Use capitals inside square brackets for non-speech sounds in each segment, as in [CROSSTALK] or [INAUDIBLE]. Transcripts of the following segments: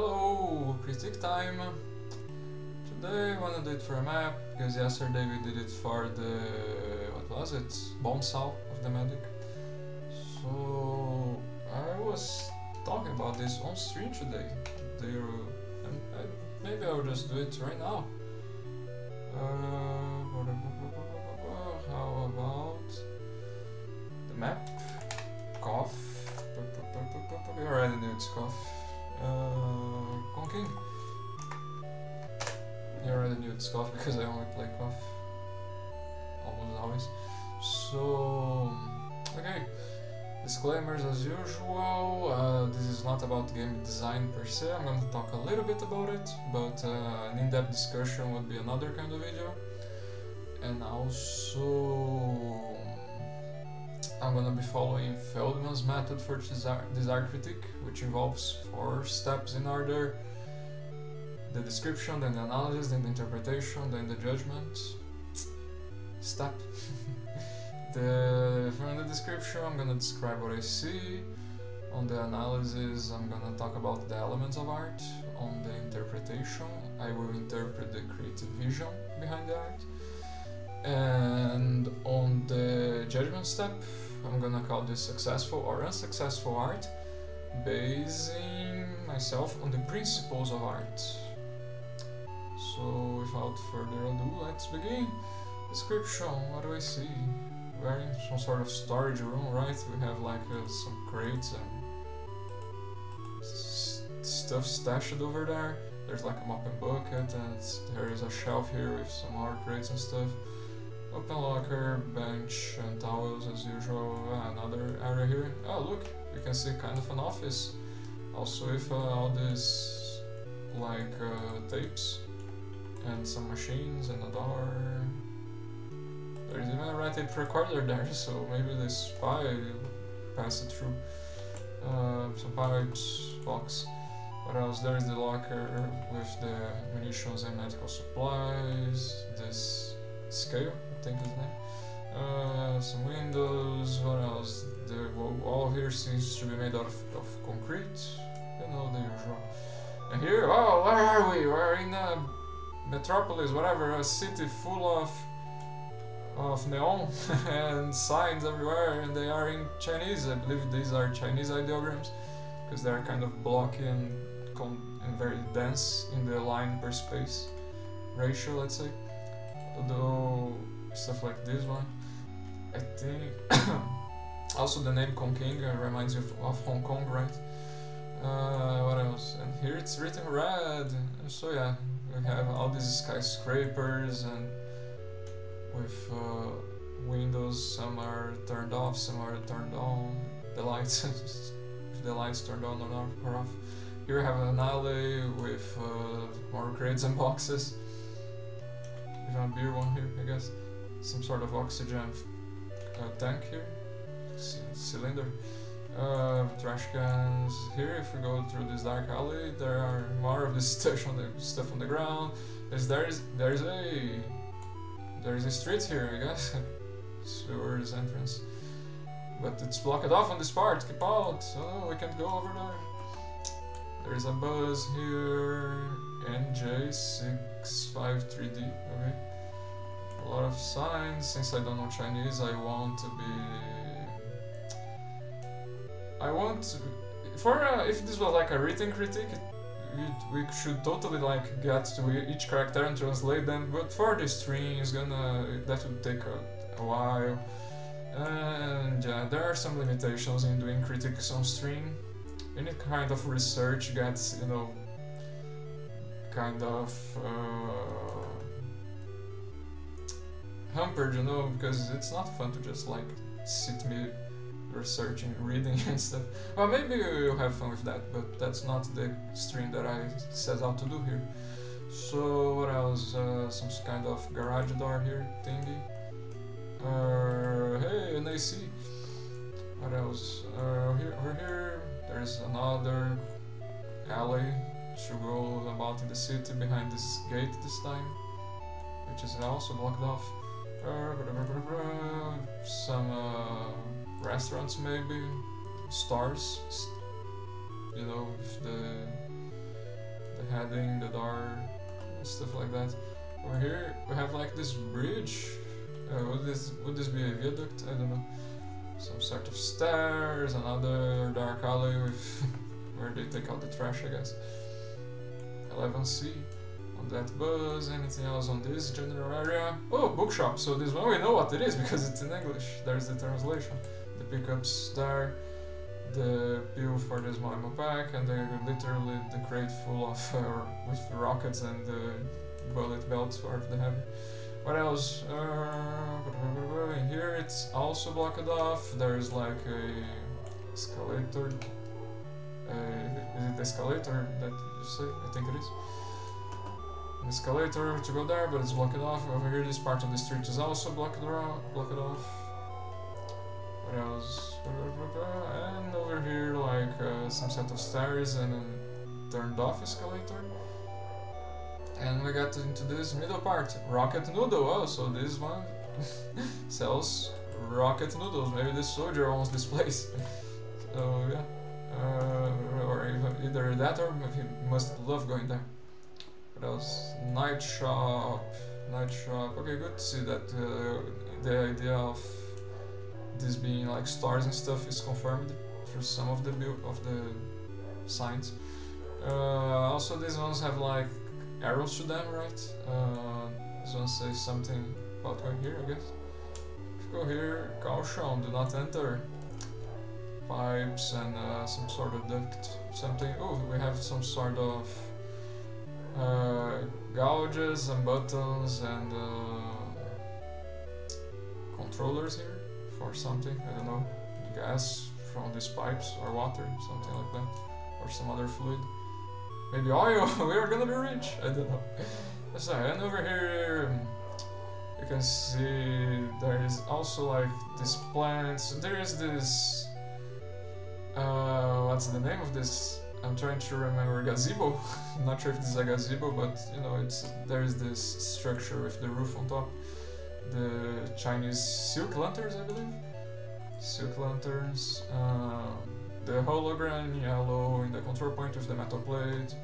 Hello, critique time. Today I wanna do it for a map because yesterday we did it for the what was it? Bonesaw of the medic. So I was talking about this on stream today. You, and I, maybe I'll just do it right now. Uh, how about the map? KOTH. We already knew it's KOTH. Uh, Kong King. You already knew it's KOTH because I only play KOTH. Almost always. So, okay. Disclaimers as usual. Uh, this is not about game design per se. I'm going to talk a little bit about it, but uh, an in-depth discussion would be another kind of video. And also, I'm gonna be following Feldman's method for design, critique, which involves four steps in order the description, then the analysis, then the interpretation, then the judgment. Step. [LAUGHS] the, from the description, I'm gonna describe what I see. On the analysis, I'm gonna talk about the elements of art. On the interpretation, I will interpret the creative vision behind the art. And on the judgment step, I'm gonna call this successful or unsuccessful art, basing myself on the principles of art. So, without further ado, let's begin. Description, what do I see? We're in some sort of storage room, right? We have like uh, some crates and stuff stashed over there. There's like a mopping bucket and there is a shelf here with some more crates and stuff. Open locker, bench and towels as usual. Another area here. Oh look, we can see kind of an office. Also with uh, all these like uh, tapes and some machines and a door. There's even a red tape recorder there, [LAUGHS] so maybe the spy passed it through. Uh, some pipes, box. What else? There's the locker with the munitions and medical supplies. This scale think his name. Uh, some windows, what else? The wall here seems to be made out of, of concrete. You know, the usual. And here, oh, where are we? We're in a metropolis, whatever, a city full of of neon [LAUGHS] and signs everywhere, and they are in Chinese. I believe these are Chinese ideograms because they are kind of blocky and, and very dense in the line per space ratio, let's say. Although stuff like this one. I think [COUGHS] also the name Kong King uh, reminds you of, Hong Kong, right? Uh, what else? And here it's written red. So yeah, we have all these skyscrapers and with uh, windows. Some are turned off, some are turned on. The lights, [LAUGHS] the lights turned on or off. Here we have an alley with uh, more crates and boxes. Even a beer one here, I guess some sort of oxygen uh, tank here, C cylinder. Uh, trash cans here. If we go through this dark alley, there are more of this [LAUGHS] stuff on the stuff on the ground. There's there's there's a there's a street here, I guess. [LAUGHS] Sewers entrance, but it's blocked off on this part. Keep out! Oh, we can't go over there. There's a buzz here. NJ653D. Okay a lot of signs. Since I don't know Chinese, I want to be. I want to, for uh, if this was like a written critique, it, we should totally like get to each character and translate them. But for the stream, it's gonna that would take a, a while. And yeah, there are some limitations in doing critiques on stream. Any kind of research gets, you know, kind of. Uh, hampered, you know, because it's not fun to just like sit me researching, [LAUGHS] reading and stuff. Well, maybe you'll have fun with that, but that's not the stream that I set out to do here. So what else? Uh, some kind of garage door here thingy. Uh, hey, an AC. What else? Uh, here, over here, there's another alley to go about in the city behind this gate this time, which is also blocked off. Some uh, restaurants maybe, stars, you know, the the heading, the door, stuff like that. Over here we have like this bridge. Uh, would this would this be a viaduct? I don't know. Some sort of stairs, another dark alley with [LAUGHS] where they take out the trash, I guess. 11C on that bus. Anything else on this general area? Oh, bookshop. So this one we know what it is because it's in English. There's the translation. The pickups there the bill for the small ammo pack and the, literally the crate full of [LAUGHS] uh, with rockets and the bullet belts for the heavy. What else? Uh, here it's also blocked off. There's like a escalator. Uh, is it escalator that you say? I think it is. Escalator to go there, but it's blocked off. Over here, this part of the street is also blocked, blocked off. What else? And over here, like uh, some set of stairs and a turned off escalator. And we got into this middle part, rocket noodle. Oh, so this one [LAUGHS] sells rocket noodles. Maybe this soldier owns this place. [LAUGHS] so yeah, uh, or either that or he must love going there. What else? Night shop, night shop. Okay, good to see that uh, the idea of this being like stars and stuff is confirmed through some of the build of the signs. Uh, also, these ones have like arrows to them, right? Uh, this one says something about going here, I guess. If you go here, caution, do not enter. Pipes and uh, some sort of duct, something. Oh, we have some sort of uh, gouges and buttons and uh, controllers here for something, I don't know, gas from these pipes or water, something like that, or some other fluid. Maybe oil, [LAUGHS] we are gonna be rich, I don't know. So, and over here, you can see there is also like these plants, there is this, uh, what's the name of this? I'm trying to remember gazebo. I'm [LAUGHS] not sure if this is a gazebo, but you know, it's there is this structure with the roof on top the Chinese silk lanterns, I believe. Silk lanterns. Um, the hologram yellow in the control point with the metal plate.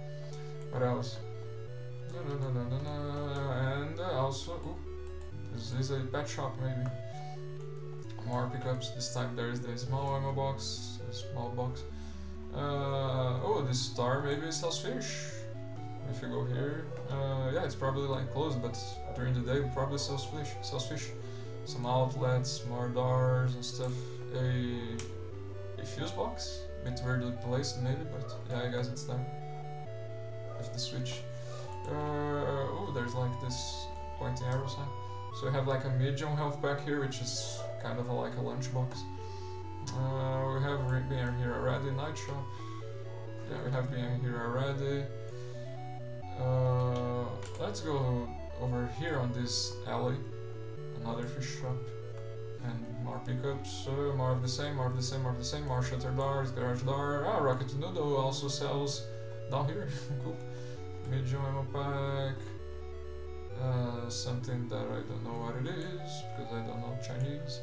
What else? No, no, no, no, no, And uh, also, ooh, this is a pet shop maybe. More pickups. This time there is the small ammo box, small box. Uh, oh, this star maybe sells fish if you go here, uh, yeah, it's probably like closed, but during the day it probably sells fish. Sells fish. Some outlets, more doors and stuff. A, a fuse box, a bit weirdly placed maybe, but yeah, I guess it's there. With the switch. Uh, oh, there's like this pointing arrow sign. So we have like a medium health pack here, which is kind of a, like a lunchbox. Uh, we have been here already, night shop. Yeah, we have been here already. Uh, let's go over here on this alley. Another fish shop. And more pickups, uh, more of the same, more of the same, more of the same, more shutter doors, garage door. Ah, Rocket Noodle also sells down here. [LAUGHS] cool. Medium ammo pack. Uh, something that I don't know what it is because I don't know Chinese.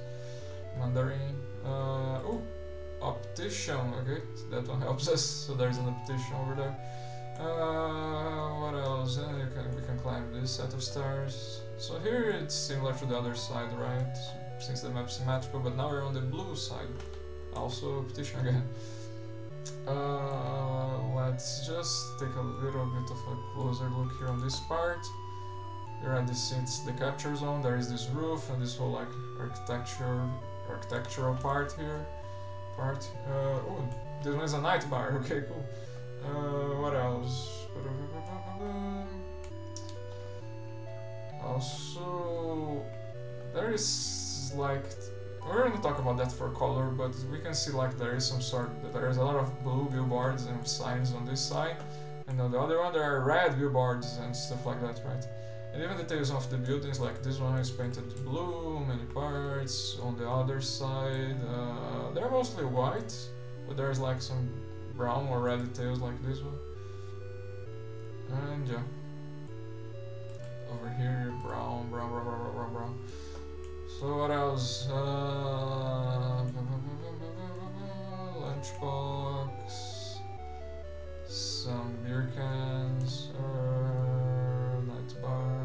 Mandarin. Uh, oh, optician. Okay, that one helps us. [LAUGHS] So there's an optician over there. Uh, what else? Uh, can, we can climb this set of stairs. So here it's similar to the other side, right? Since the map's symmetrical, but now we're on the blue side. Also petition again. [LAUGHS] Uh, let's just take a little bit of a closer look here on this part. Here at this it's the capture zone. There is this roof and this whole like architecture, architectural part here. Part. Uh, oh, this one is a night bar. [LAUGHS] Okay, cool. Uh, what else? Also, there is like we're gonna talk about that for color, but we can see like there is some sort there is a lot of blue billboards and signs on this side, and on the other one there are red billboards and stuff like that, right? And even the details of the buildings, like this one is painted blue, many parts. On the other side, uh, they're mostly white, but there's like some brown or red details like this one. And yeah. Over here, brown, brown, brown, brown, brown, brown. So what else? Uh, lunchbox. some beer cans, uh, night bar.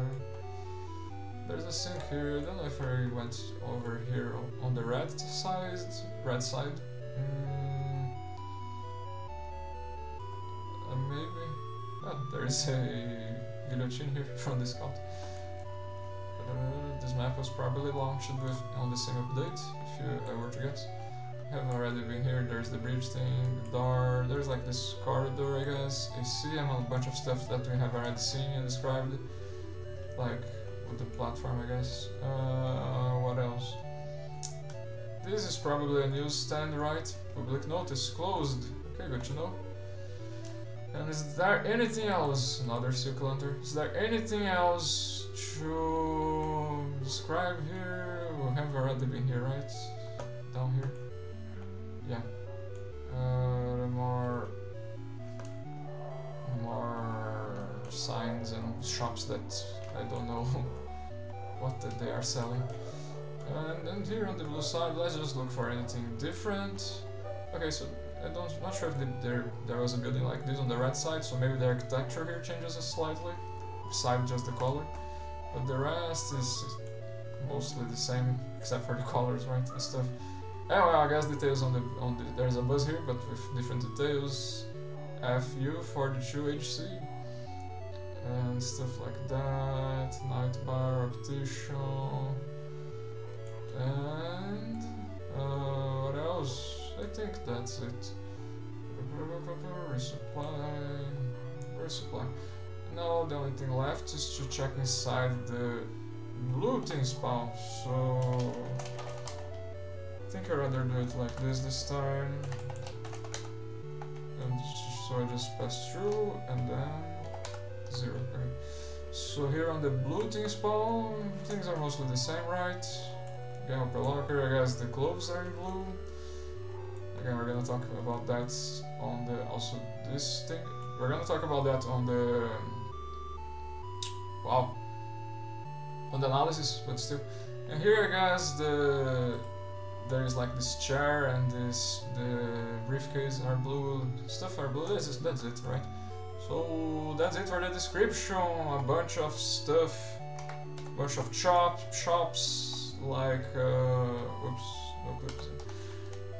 There's a sink here. I don't know if I went over here on the red side. Red side. Mm. Uh, maybe. Oh, there's a guillotine here [LAUGHS] from this scout. Uh, this map was probably launched with on the same update, if you I were to guess. I Haven't already been here. There's the bridge thing, the door. There's like this corridor, I guess. A see, and a bunch of stuff that we have already seen and described, like with the platform, I guess. Uh, what else? This is probably a newsstand, right? Public notice closed. Okay, good to know. And is there anything else? Another lantern. Is there anything else to describe here? We have already been here, right? Down here. Yeah. Uh, more more signs and shops that I don't know [LAUGHS] what they are selling. And then here on the blue side, let's just look for anything different. Okay, so I don't, not sure if the, there there was a building like this on the red side, so maybe the architecture here changes slightly, beside just the color. But the rest is mostly the same, except for the [LAUGHS] colors, right, and stuff. Well, I guess details on the on the there's a bus here, but with different details. FU42HC and stuff like that. Night bar, optician, and uh, what else? I think that's it. Resupply, resupply. Now the only thing left is to check inside the blue looting spawn. So I think I'd rather do it like this this time. And so I just pass through and then zero. Okay. So here on the looting spawn, things are mostly the same, right? Game upper locker, I guess the clothes are in blue. Again, we're gonna talk about that on the also this thing. We're gonna talk about that on the wow on the analysis, but still. And here, I guess the there is like this chair and this the briefcase are blue, stuff are blue. That's that's it, right? So that's it for the description. A bunch of stuff, bunch of chop shops like uh, oops, no clips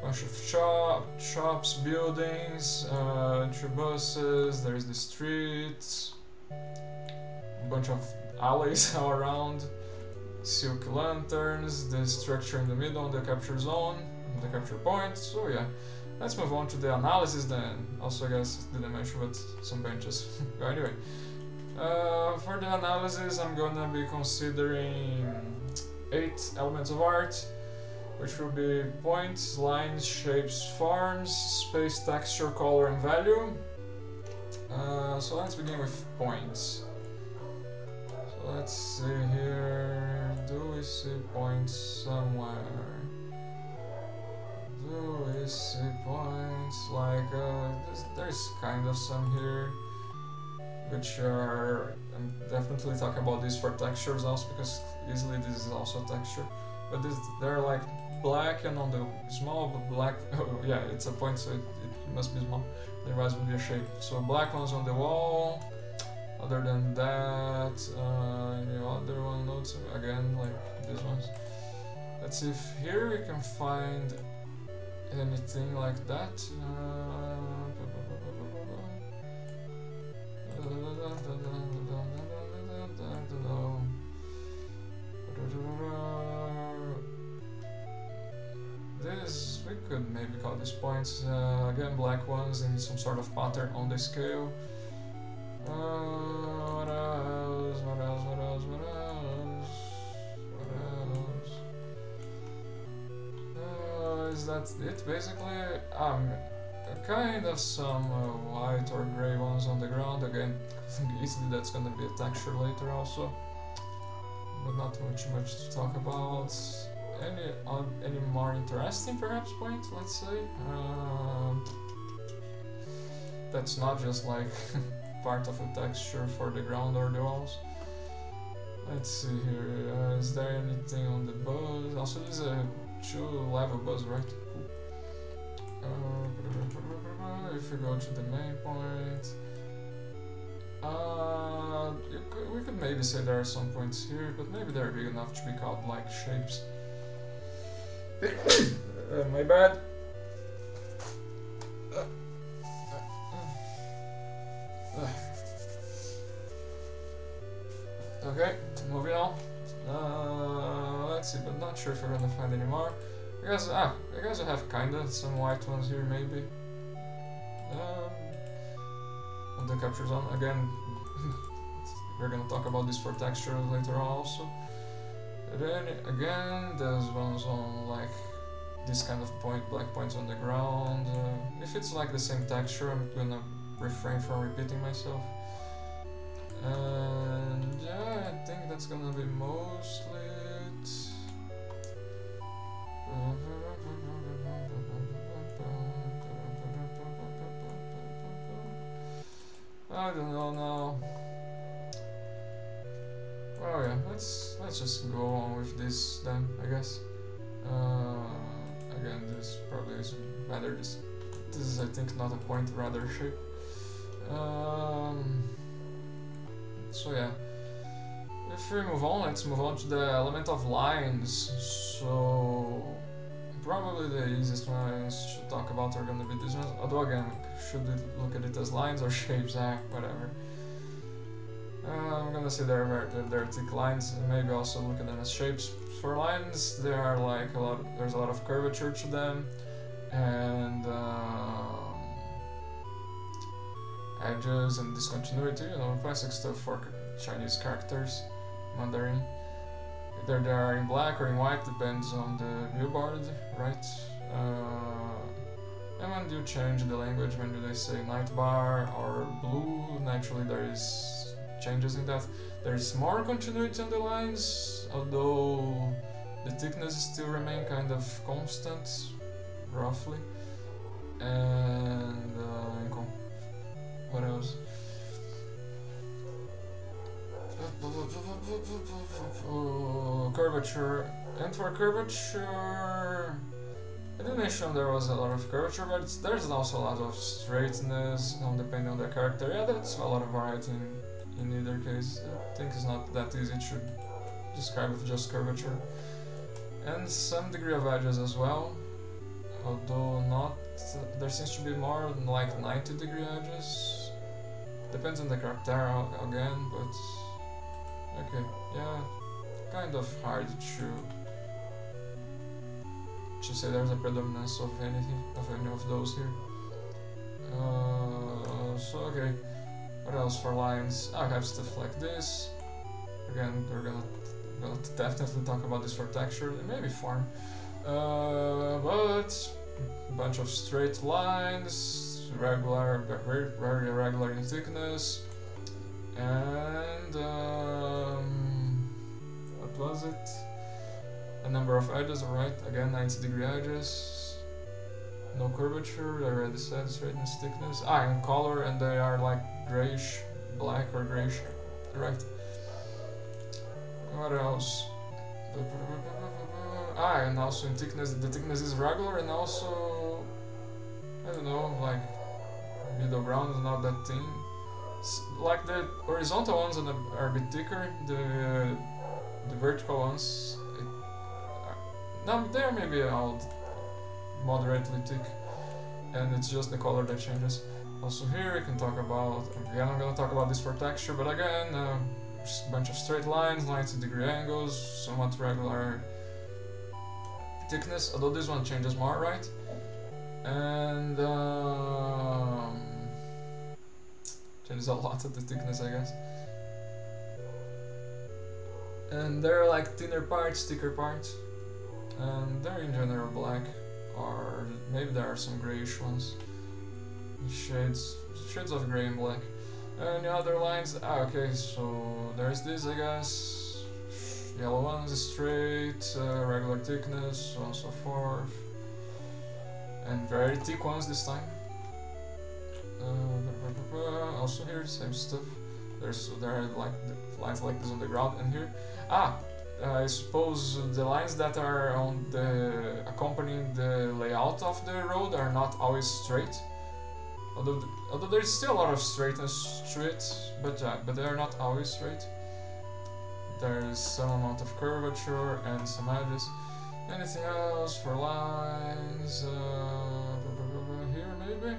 bunch of shop, shops, buildings, uh, two buses, there's the streets, bunch of alleys [LAUGHS] all around, silk lanterns, the structure in the middle, the capture zone, the capture point, so yeah. Let's move on to the analysis then. Also, I guess didn't mention but some benches. [LAUGHS] but anyway, uh, for the analysis, I'm gonna be considering eight elements of art, which will be points, lines, shapes, forms, space, texture, color, and value. Uh, so let's begin with points. So let's see here. Do we see points somewhere? See points? Like, uh, there's, there's kind of some here, which are. I'm definitely talking about this for textures also because easily this is also texture. But this, they're like black and on the small black [LAUGHS] oh, yeah it's a point so it, it must be small otherwise it would be a shape so black ones on the wall other than that uh, any other one notes again like these ones let's see if here we can find anything like that. This we could maybe call these points uh, again black ones in some sort of pattern on the scale. Uh, what else what else what else what else is that it basically. Um kind of some uh, white or gray ones on the ground. Again [LAUGHS] easily that's gonna be a texture later also. But not much much to talk about. Any uh, any more interesting perhaps point let's say? Um, that's not just like [LAUGHS] part of a texture for the ground or the walls. Let's see here. Uh, is there anything on the bus also this is a two level bus right uh, if we go to the main point, uh, could, we could maybe say there are some points here, but maybe they're big enough to be called like shapes. [COUGHS] uh, my bad. Okay, moving on. Uh, let's see, but not sure if we're gonna find any more. I guess, ah, I guess I have kinda some white ones here, maybe. Um, on the capture zone, again, [LAUGHS] we're gonna talk about this for texture later on also. then, again, there's ones on, like, this kind of point, black points on the ground. Uh, if it's like the same texture, I'm gonna refrain from repeating myself. And yeah, I think that's gonna be mostly it. I don't know now. Oh yeah, let's let's just go on with this then, I guess. Uh, again, this probably is better. this. This is, I think, not a point, rather shape. Um, so yeah. If we move on, let's move on to the element of lines. So probably the easiest ones to talk about are gonna be these ones. Although again, should we look at it as lines or [LAUGHS] shapes? Ah, whatever. Uh, I'm gonna say they're they're thick lines, and maybe also look at them as shapes. For lines, there are like a lot. There's a lot of curvature to them, and. Um, edges and discontinuity, you know, classic stuff for Chinese characters, Mandarin. Either they are in black or in white, depends on the viewboard, right? Uh, and when you change the language, when do they say night bar or blue, naturally there is changes in that. There is more continuity on the lines, although the thickness still remain kind of constant, roughly. And uh, what else? curvature. And for curvature, I didn't mention there was a lot of curvature, but there's also a lot of straightness, depending on the character. Yeah, that's a lot of variety in, in either case. I think it's not that easy to describe with just curvature. And some degree of edges as well, although not, there seems to be more like 90 degree edges. Depends on the character again, but okay, yeah, kind of hard to to say there's a predominance of anything of any of those here. Uh, so okay, what else for lines? I have stuff like this. Again, we're gonna gonna definitely talk about this for texture, maybe form. Uh, but a bunch of straight lines, regular, very, very irregular in thickness. And um, what was it? A number of edges, right? Again, 90 degree edges. No curvature, I already said straightness, thickness. Ah, and color, and they are like grayish, black or grayish, right? What else? Ah, and also in thickness, the thickness is regular and also, I don't know, like middle ground is not that thin. like the horizontal ones are a bit thicker, the the vertical ones, it, uh, no, they're maybe all moderately thick, and it's just the color that changes. Also here we can talk about, again I'm gonna talk about this for texture, but again, uh, a bunch of straight lines, 90 degree angles, somewhat regular thickness, although this one changes more, right? And um, changes a lot of the thickness, I guess. And there are like thinner parts, thicker parts, and they're in general black, or maybe there are some grayish ones. Shades, shades of gray and black. And the other lines, ah, okay, so there's this, I guess. Yellow ones, straight, uh, regular thickness, so on and so forth and very thick ones this time. Uh, also here, same stuff. There's there are like lines like this on the ground, and here, ah, I suppose the lines that are on the accompanying the layout of the road are not always straight. Although, although there's still a lot of straightness to it, but yeah, but they are not always straight. There's some amount of curvature and some edges. Anything else for lines? Uh, here maybe?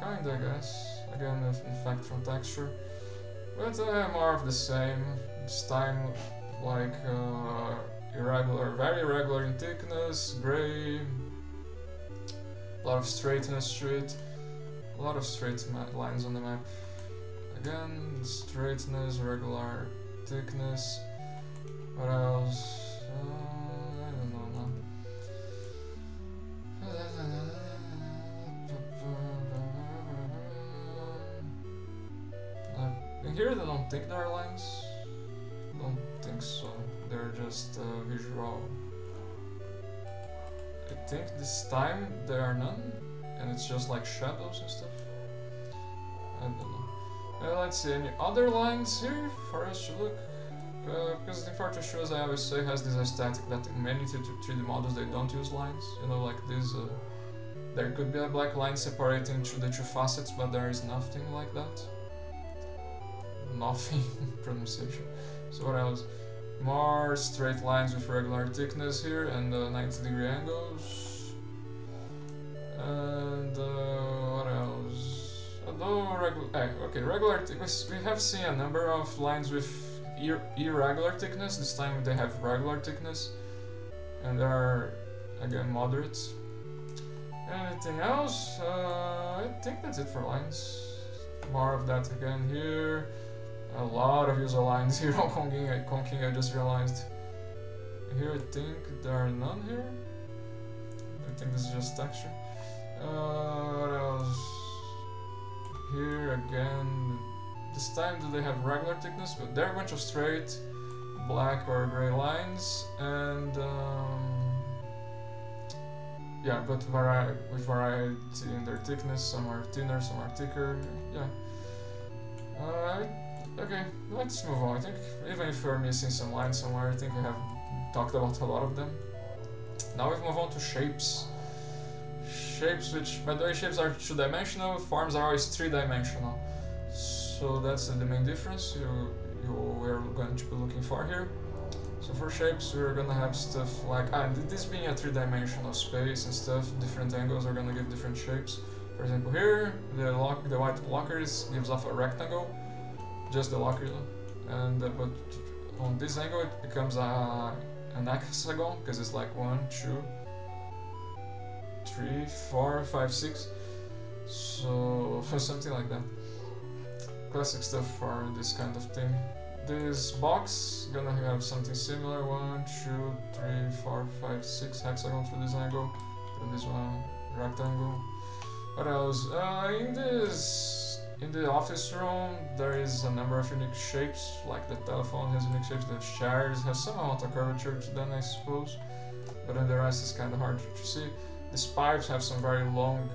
Kinda, I guess. Again, in fact, from texture. But uh, more of the same. This time, like uh, irregular, very irregular in thickness, gray, a lot of straightness to it, a lot of straight lines on the map. Again, straightness, regular thickness. What else? Uh, I don't know now. Uh, here, they don't think there are lines. Don't think so. They're just uh, visual. I think this time there are none, and it's just like shadows and stuff. I don't know. Uh, let's see, any other lines here for us to look? Uh, because Team Fortress 2, I always say, has this aesthetic that in many 3D models they don't use lines. You know, like this. Uh, there could be a black line separating the two facets, but there is nothing like that. Nothing [LAUGHS] pronunciation. So what else? More straight lines with regular thickness here and uh, 90 degree angles. And uh, what else? Although regular, eh, okay, regular thickness. We have seen a number of lines with ir irregular thickness. This time they have regular thickness, and they are again moderate. Anything else? Uh, I think that's it for lines. More of that again here. A lot of user lines [LAUGHS] here on Conking, Conking I just realized. Here I think there are none here. I think this is just texture. Uh, what else? Here again. This time do they have regular thickness, but they're a bunch of straight black or gray lines and um, yeah, but vari with variety in their thickness. Some are thinner, some are thicker. Yeah. Uh, Okay, let's move on. I think even if we're missing some lines somewhere, I think we have talked about a lot of them. Now we move on to shapes. Shapes which, by the way, shapes are two-dimensional, forms are always three-dimensional. So that's the main difference you, you we're going to be looking for here. So for shapes, we're gonna have stuff like, ah, this being a three-dimensional space and stuff, different angles are gonna give different shapes. For example, here, the lock, the white blocker gives off a rectangle, just the locker and uh, but on this angle it becomes a an hexagon because it's like one two three four five six so [LAUGHS] something like that classic stuff for this kind of thing. This box gonna have something similar. One two three four five six hexagons for this angle and this one rectangle. What else? Uh, in this in the office room, there is a number of unique shapes, like the telephone has unique shapes, the chairs has some amount of curvature to them, I suppose, but then the rest is kind of hard to see. These pipes have some very long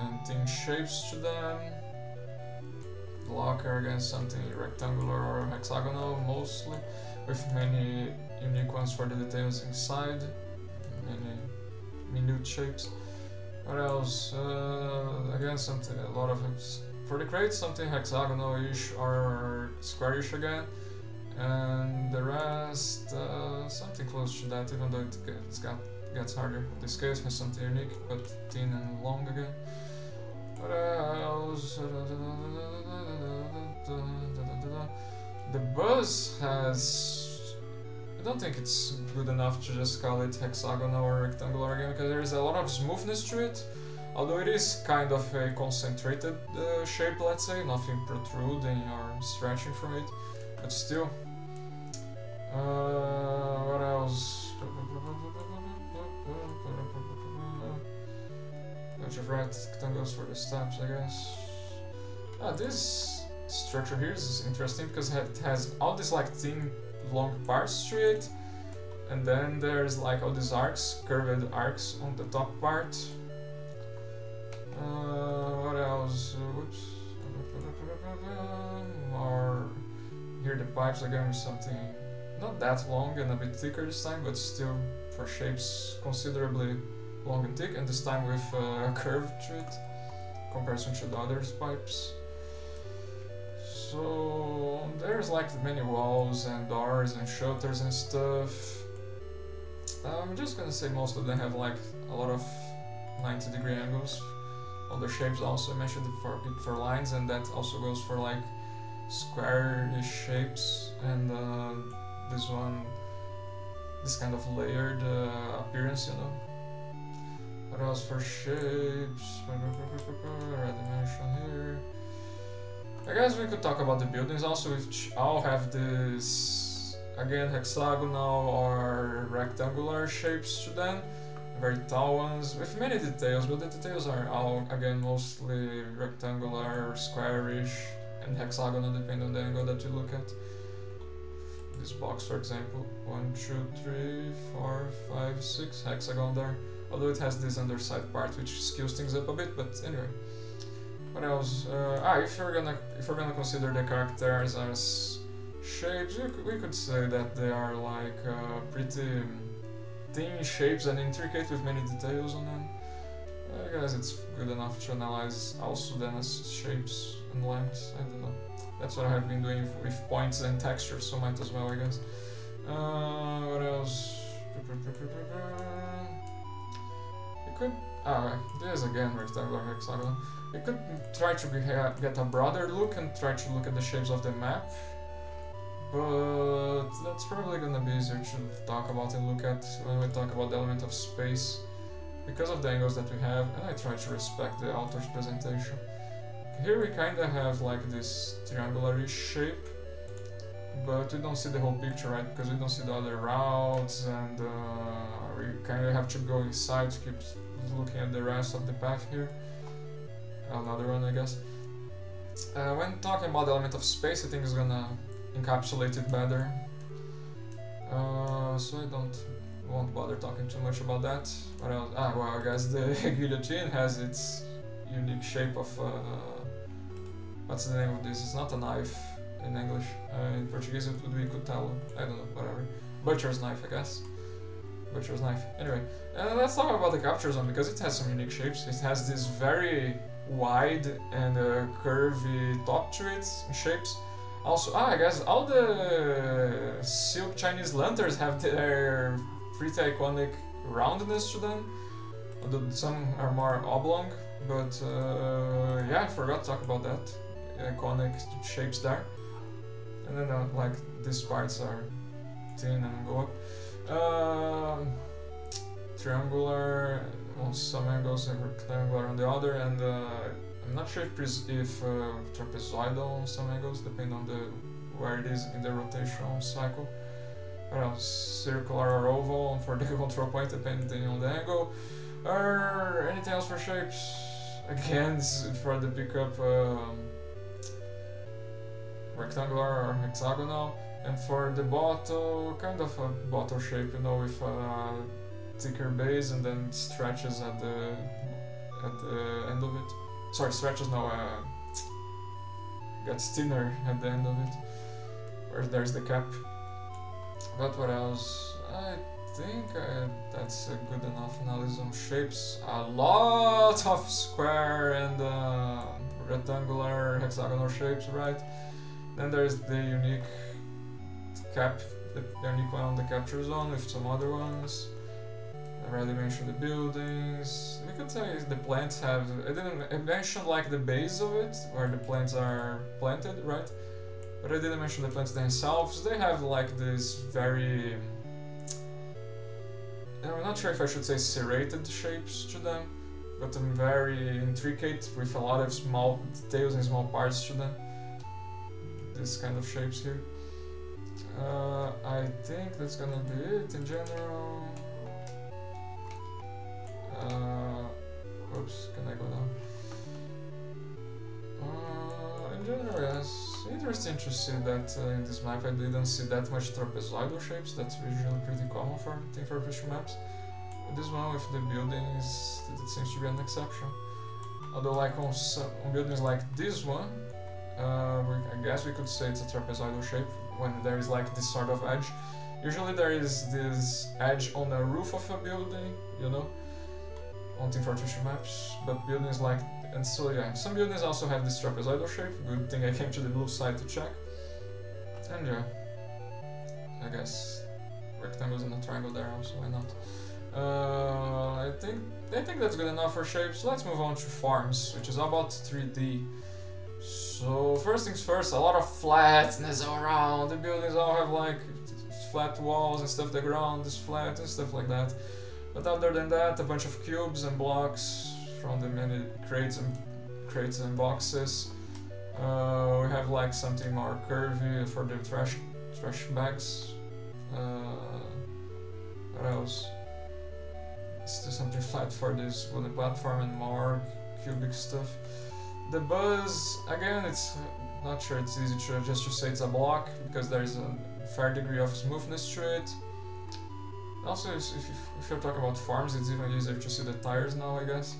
and thin shapes to them. The locker, again, something rectangular or hexagonal mostly, with many unique ones for the details inside, many minute shapes. What else? Uh, again, something, a lot of for the crates, something hexagonal-ish or squarish again. And the rest, uh, something close to that, even though it gets, gets harder. This case has something unique, but thin and long again. The buzz has... I don't think it's good enough to just call it hexagonal or rectangular again, because there is a lot of smoothness to it. Although it is kind of a concentrated uh, shape, let's say, nothing protruding or stretching from it, but still. Uh, what else? Bunch of rectangles for the steps, I guess. Ah, this structure here is interesting because it has all these like thin, long parts to it, and then there's like all these arcs, curved arcs on the top part, uh, what else? Whoops. Or here the pipes again with something not that long and a bit thicker this time, but still for shapes considerably long and thick, and this time with uh, it, comparison to the other pipes. So there's like many walls and doors and shutters and stuff. I'm just gonna say most of them have like a lot of 90 degree angles. Other shapes also mentioned for for lines, and that also goes for like square-ish shapes. And uh, this one, this kind of layered uh, appearance, you know. What else for shapes? Here. I guess we could talk about the buildings also, which all have this again hexagonal or rectangular shapes to them very tall ones with many details, but the details are all again mostly rectangular, squarish, and hexagonal depending on the angle that you look at. This box, for example, one, two, three, four, five, six hexagon there. Although it has this underside part which skews things up a bit, but anyway. What else? Uh, ah, if you're gonna if we're gonna consider the characters as shapes, we could say that they are like uh, pretty thin shapes and intricate with many details on them. I guess it's good enough to analyze also then as shapes and lengths. I don't know. That's what I have been doing with points and textures, so might as well, I guess. Uh, what else? Could. Right. There's again rectangular hexagon. You could try to get a broader look and try to look at the shapes of the map but that's probably gonna be easier to talk about and look at when we talk about the element of space because of the angles that we have and I try to respect the author's presentation. Here we kinda have like this triangular shape but we don't see the whole picture right because we don't see the other routes and uh, we kinda have to go inside to keep looking at the rest of the path here. Another one I guess. Uh, when talking about the element of space I think it's gonna encapsulate it better. Uh, so I don't won't bother talking too much about that. What else? Ah, well, I guess the [LAUGHS] guillotine has its unique shape of. Uh, what's the name of this? It's not a knife in English. Uh, in Portuguese, it would be cutelo. I don't know, whatever. Butcher's knife, I guess. Butcher's knife. Anyway, uh, let's talk about the capture zone because it has some unique shapes. It has this very wide and uh, curvy top to it shapes also, ah, I guess all the Silk Chinese lanterns have their pretty iconic roundness to them. Some are more oblong, but uh, yeah, I forgot to talk about that. Iconic shapes there. And then uh, like these parts are thin and go up. Uh, triangular on some angles and rectangular on the other, and uh, I'm not sure if, if uh, trapezoidal on some angles, depending on the where it is in the rotational cycle. Well, circular or oval for the control point, depending on the angle. Or anything else for shapes? Again, for the pickup um, rectangular or hexagonal. And for the bottle, kind of a bottle shape, you know, with a thicker base and then stretches at the at the end of it. Sorry, stretches now uh, gets thinner at the end of it. Where there's the cap. But what else? I think uh, that's a good enough analysis on shapes. A lot of square and uh, rectangular, hexagonal shapes, right? Then there's the unique cap, the unique one on the capture zone with some other ones. I already mentioned the buildings. We could say the plants have. I didn't I mention like the base of it, where the plants are planted, right? But I didn't mention the plants themselves. They have like this very. I'm not sure if I should say serrated shapes to them, but I'm very intricate with a lot of small details and small parts to them. This kind of shapes here. Uh, I think that's gonna be it in general. Uh, oops, can I go down? Uh, in general, yes. Interesting to see that uh, in this map I didn't see that much trapezoidal shapes. That's usually pretty common for Team Fortress maps. This one with the buildings, it seems to be an exception. Although like on, some, on buildings like this one, uh, we, I guess we could say it's a trapezoidal shape when there is like this sort of edge. Usually there is this edge on the roof of a building, you know, on Team Fortress maps, but buildings like and so yeah, some buildings also have this trapezoidal shape. Good thing I came to the blue side to check. And yeah, I guess rectangles and a triangle there also. Why not? Uh, I think I think that's good enough for shapes. Let's move on to farms, which is about 3D. So first things first, a lot of flatness around. The buildings all have like flat walls and stuff. The ground is flat and stuff like that. But other than that, a bunch of cubes and blocks from the many crates and crates and boxes. Uh, we have like something more curvy for the trash trash bags. Uh, what else? Is something flat for this wooden platform and more cubic stuff? The buzz again, it's not sure it's easy to just to say it's a block because there is a fair degree of smoothness to it. Also, if, if you're talking about farms, it's even easier to see the tires now, I guess.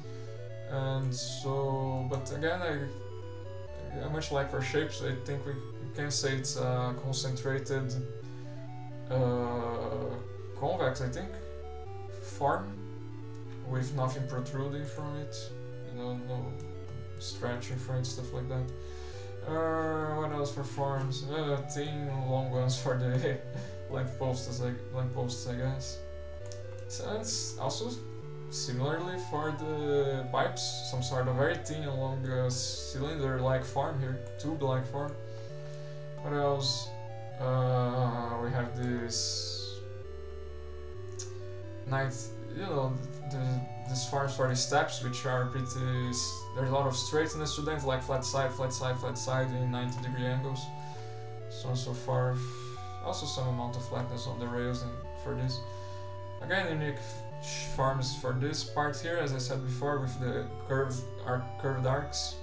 And so, but again, I, much like for shapes, I think we, can say it's a concentrated uh, convex, I think, farm with nothing protruding from it, know, no stretching from it, stuff like that. Uh, what else for farms? Uh, thin long ones for the [LAUGHS] lamp posts, like lamp posts, I guess. So it's also similarly for the pipes, some sort of very thin long uh, cylinder-like form here, tube-like form. What else? Uh, we have this nice, you know, the, these farms for the steps, which are pretty. There's a lot of straightness to them, like flat side, flat side, flat side in 90 degree angles. So so far, also some amount of flatness on the rails and for this. Again, unique forms for this part here, as I said before, with the curved arc, curved arcs.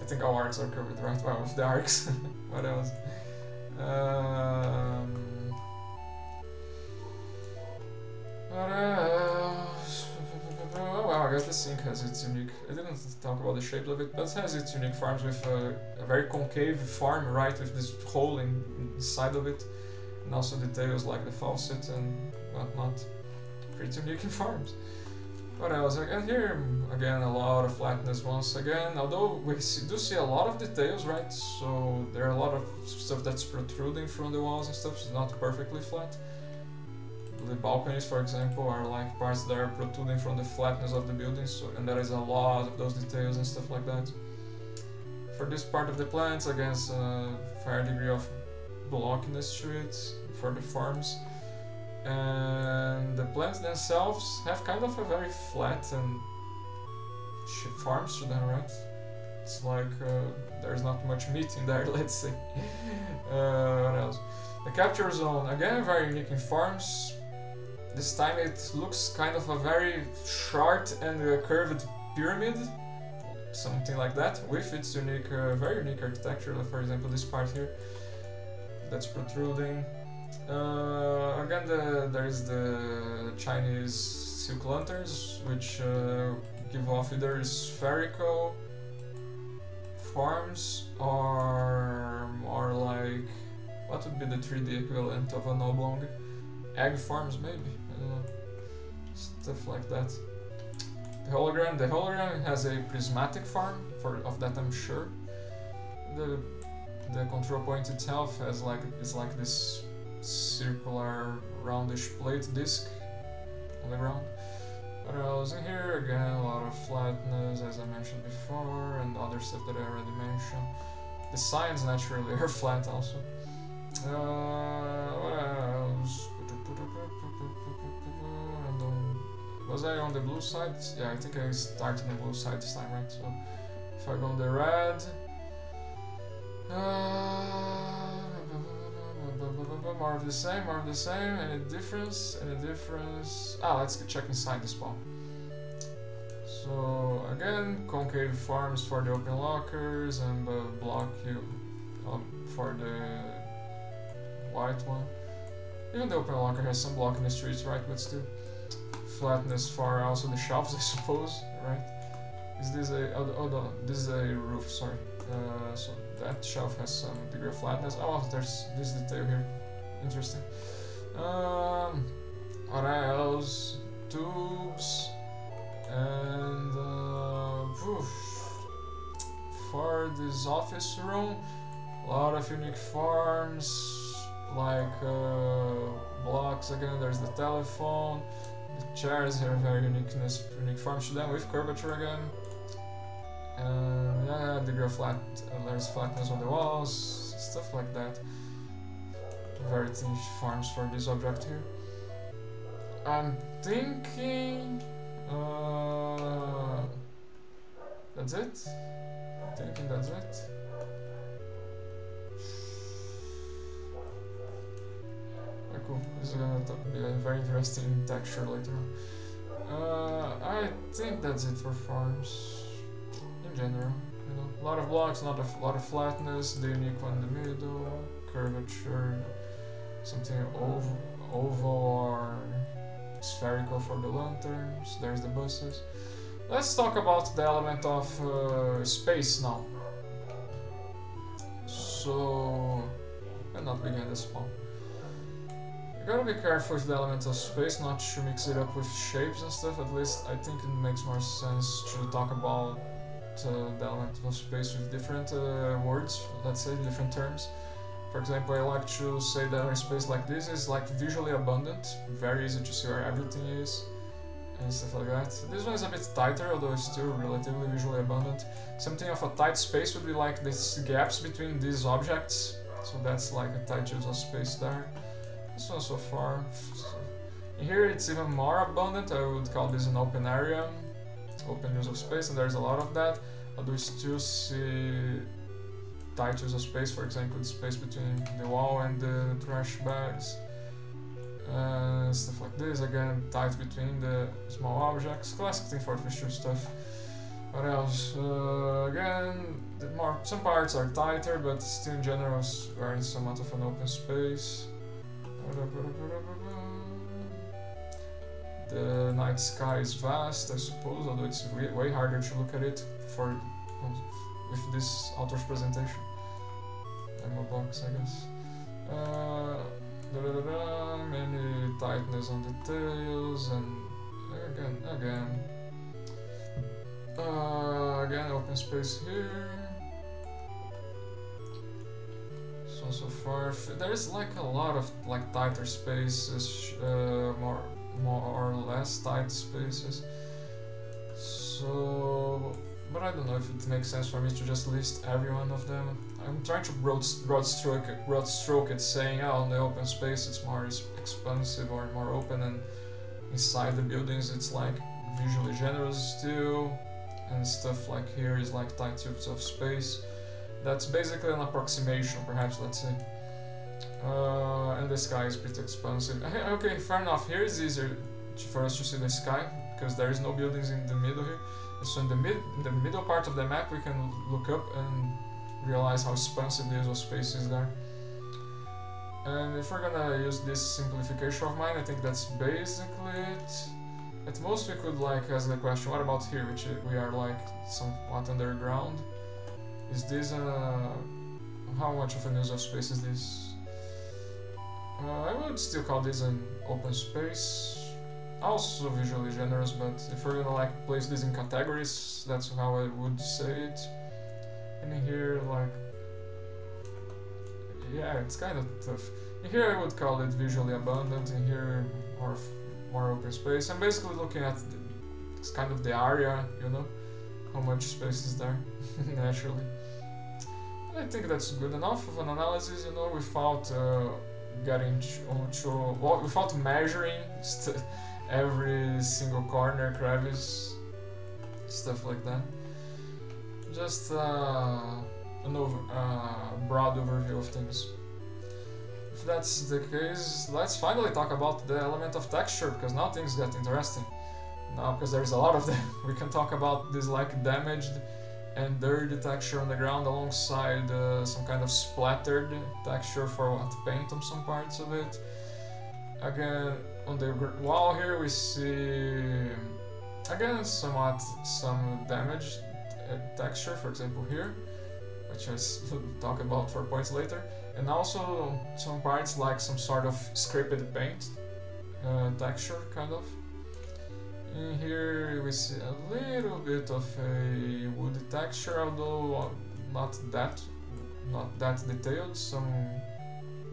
I think all arcs are curved, right? Well, with [LAUGHS] the arcs. [LAUGHS] what else? Um, what else? Oh, wow, I guess the sink has its unique. I didn't talk about the shape of it, but it has its unique farms with a, a very concave farm, right, with this hole in, inside of it, and also details like the faucet and whatnot pretty unique farms. What else? Again here, again a lot of flatness once again, although we see, do see a lot of details, right? So there are a lot of stuff that's protruding from the walls and stuff, so it's not perfectly flat. The balconies, for example, are like parts that are protruding from the flatness of the buildings, so, and there is a lot of those details and stuff like that. For this part of the plants, against a fair degree of blockiness to it for the farms and the plants themselves have kind of a very flat and farms to them, right? It's like uh, there's not much meat in there, [LAUGHS] let's say. uh, what else? The capture zone, again, very unique in farms. This time it looks kind of a very short and uh, curved pyramid, something like that, with its unique, uh, very unique architecture. For example, this part here that's protruding. Uh, again, the, there is the Chinese silk lanterns, which uh, give off either spherical forms or more like what would be the 3D equivalent of an oblong egg forms, maybe. Stuff like that. The hologram, the hologram has a prismatic form. For of that, I'm sure. The the control point itself has like is like this circular roundish plate disc on the ground. What else in here? Again, a lot of flatness, as I mentioned before, and other stuff that I already mentioned. The signs naturally [LAUGHS] are flat also. Uh, what else? Was I on the blue side? Yeah, I think I started on the blue side this time, right? So if I go on the red, uh, more of the same, more of the same. Any difference? Any difference? Ah, let's check inside the spawn. So again, concave farms for the open lockers and the block you um, for the white one. Even the open locker has some block in the streets, right? But still, flatness for also the shelves, [LAUGHS] I suppose, right? Is this a oh, oh no, this is a roof? Sorry. Uh, so that shelf has some degree of flatness. Oh, there's this detail here. Interesting. Um, what else? Tubes. And uh, oof, for this office room, a lot of unique forms, like uh, blocks again. There's the telephone. The chairs have very uniqueness, unique forms to them with curvature again. And yeah, degree of flat, uh, there's flatness on the walls, stuff like that. Very thin forms for this object here. I'm thinking. Uh, that's it. I'm thinking that's it. Ah, cool. This is gonna be a very interesting texture later on. Uh, I think that's it for farms in general. You know, a lot of blocks, not a lot of flatness, the unique one in the middle, curvature, something oval, oval or spherical for the lanterns. There's the buses. Let's talk about the element of uh, space now. So, and not begin this spawn. Gotta be careful with the element of space, not to mix it up with shapes and stuff. At least I think it makes more sense to talk about uh, the element of space with different uh, words, let's say different terms. For example, I like to say that a space like this is like visually abundant, very easy to see where everything is, and stuff like that. This one is a bit tighter, although it's still relatively visually abundant. Something of a tight space would be like these gaps between these objects, so that's like a tight use of space there. This so far. Here it's even more abundant, I would call this an open area, open use of space, and there's a lot of that, but we still see tight use of space, for example, the space between the wall and the trash bags. Uh, stuff like this, again, tight between the small objects, classic thing for Fish stuff. What else? Uh, again, more, some parts are tighter, but still in general we're in somewhat of an open space. The night sky is vast, I suppose, although it's way, harder to look at it for with this author's presentation. Ammo box, I guess. Uh, da -da -da many tightness on details, and again, again. Uh, again, open space here. So so far, there is like a lot of like tighter spaces, uh, more more or less tight spaces. So but I don't know if it makes sense for me to just list every one of them. I'm trying to broad, broad stroke it, broad stroke it, saying, oh, in the open space it's more expansive or more open, and inside the buildings it's like visually generous too, and stuff like here is like tight tubes of space. That's basically an approximation, perhaps, let's say. Uh, and the sky is pretty expansive. okay, fair enough. Here is easier for us to see the sky, because there is no buildings in the middle here. So in the mid, in the middle part of the map, we can look up and realize how expansive the of space is there. And if we're gonna use this simplification of mine, I think that's basically it. At most, we could like ask the question, what about here, which we are like somewhat underground? Is this a... how much of an use of space is this? Uh, I would still call this an open space also visually generous, but if we're gonna like place this in categories, that's how I would say it. And here, like, yeah, it's kind of tough. In here I would call it visually abundant, in here more more open space. I'm basically looking at the, it's kind of the area, you know, how much space is there, [LAUGHS] naturally. I think that's good enough of an analysis, you know, without uh, getting to, to well, without measuring every single corner, crevice, stuff like that. Just uh, an over, uh, broad overview of things. If that's the case, let's finally talk about the element of texture, because now things get interesting. Now, because there's a lot of [LAUGHS] them, we can talk about this like damaged and dirty texture on the ground alongside uh, some kind of splattered texture for what paint on some parts of it. Again, on the wall here we see again somewhat some damaged uh, texture, for example here, which I'll [LAUGHS] talk about for points later, and also some parts like some sort of scraped paint uh, texture, kind of. In here we see a little bit of a woody texture, although uh, not that not that detailed. Some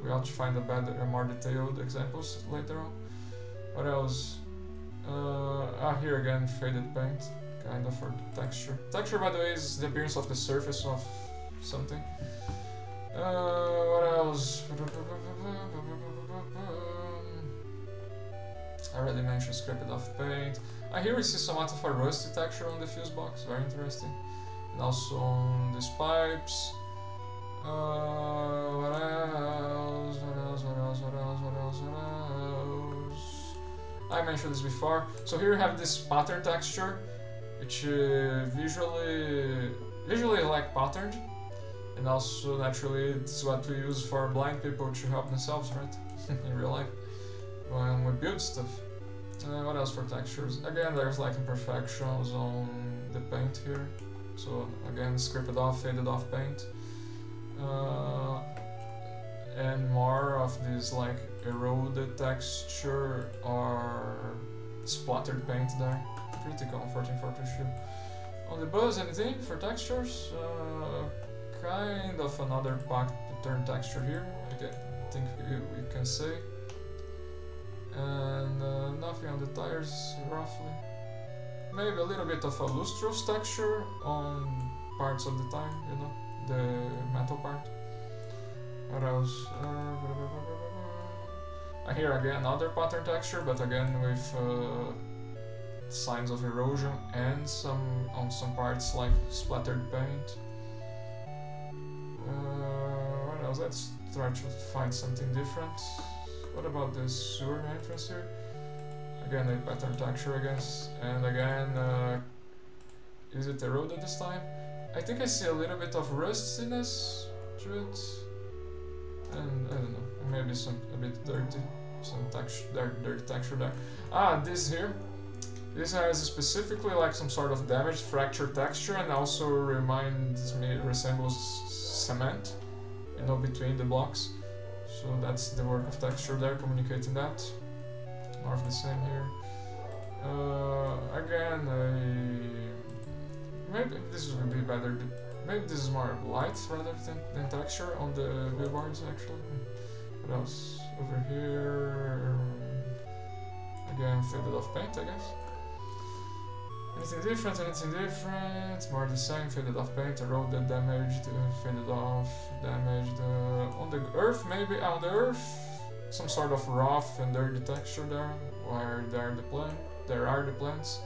we ought to find a better, a more detailed examples later on. What else? Uh, ah, here again, faded paint, kind of for the texture. Texture, by the way, is the appearance of the surface of something. Uh, what else? [LAUGHS] I already mentioned scripted off paint. Ah, here we see somewhat of a rusty texture on the fuse box, very interesting. And also on these pipes. Uh, what else? What else? What else? What else? What else? What else? I mentioned this before. So here you have this pattern texture, which uh, visually, visually like patterned, and also naturally it's what we use for blind people to help themselves, right? [LAUGHS] In real life, when we build stuff. Uh, what else for textures? Again, there's like imperfections on the paint here. So again, scripted off, faded off paint. Uh, and more of this like eroded texture or splattered paint there. Pretty comforting for shoot. On the buzz, anything for textures? Uh, kind of another pattern texture here, I think we can say. And uh, nothing on the tires, roughly. Maybe a little bit of a lustrous texture on parts of the time, you know the metal part. What else? Uh, here again another pattern texture, but again with uh, signs of erosion and some on some parts like splattered paint. Uh, what else? Let's try to find something different. What about this sewer entrance here? Again a pattern texture I guess, and again uh, is it eroded this time? I think I see a little bit of rustiness to it. And I don't know, maybe some a bit dirty, some texture, dirty texture there. Ah, this here. This has specifically like some sort of damaged fracture texture and also reminds me, resembles cement, you know, between the blocks. So that's the work of texture there, communicating that. More of the same here. Uh, again, a maybe this would be better. Maybe this is more light rather than, than texture on the billboards actually. What else? Over here... Again, faded off paint, I guess. Anything different, anything different, more the same, faded off paint, eroded, damaged, faded off, damaged. Uh, on the earth, maybe, on the earth, some sort of rough and dirty texture there, where there are the plant, there are the plants.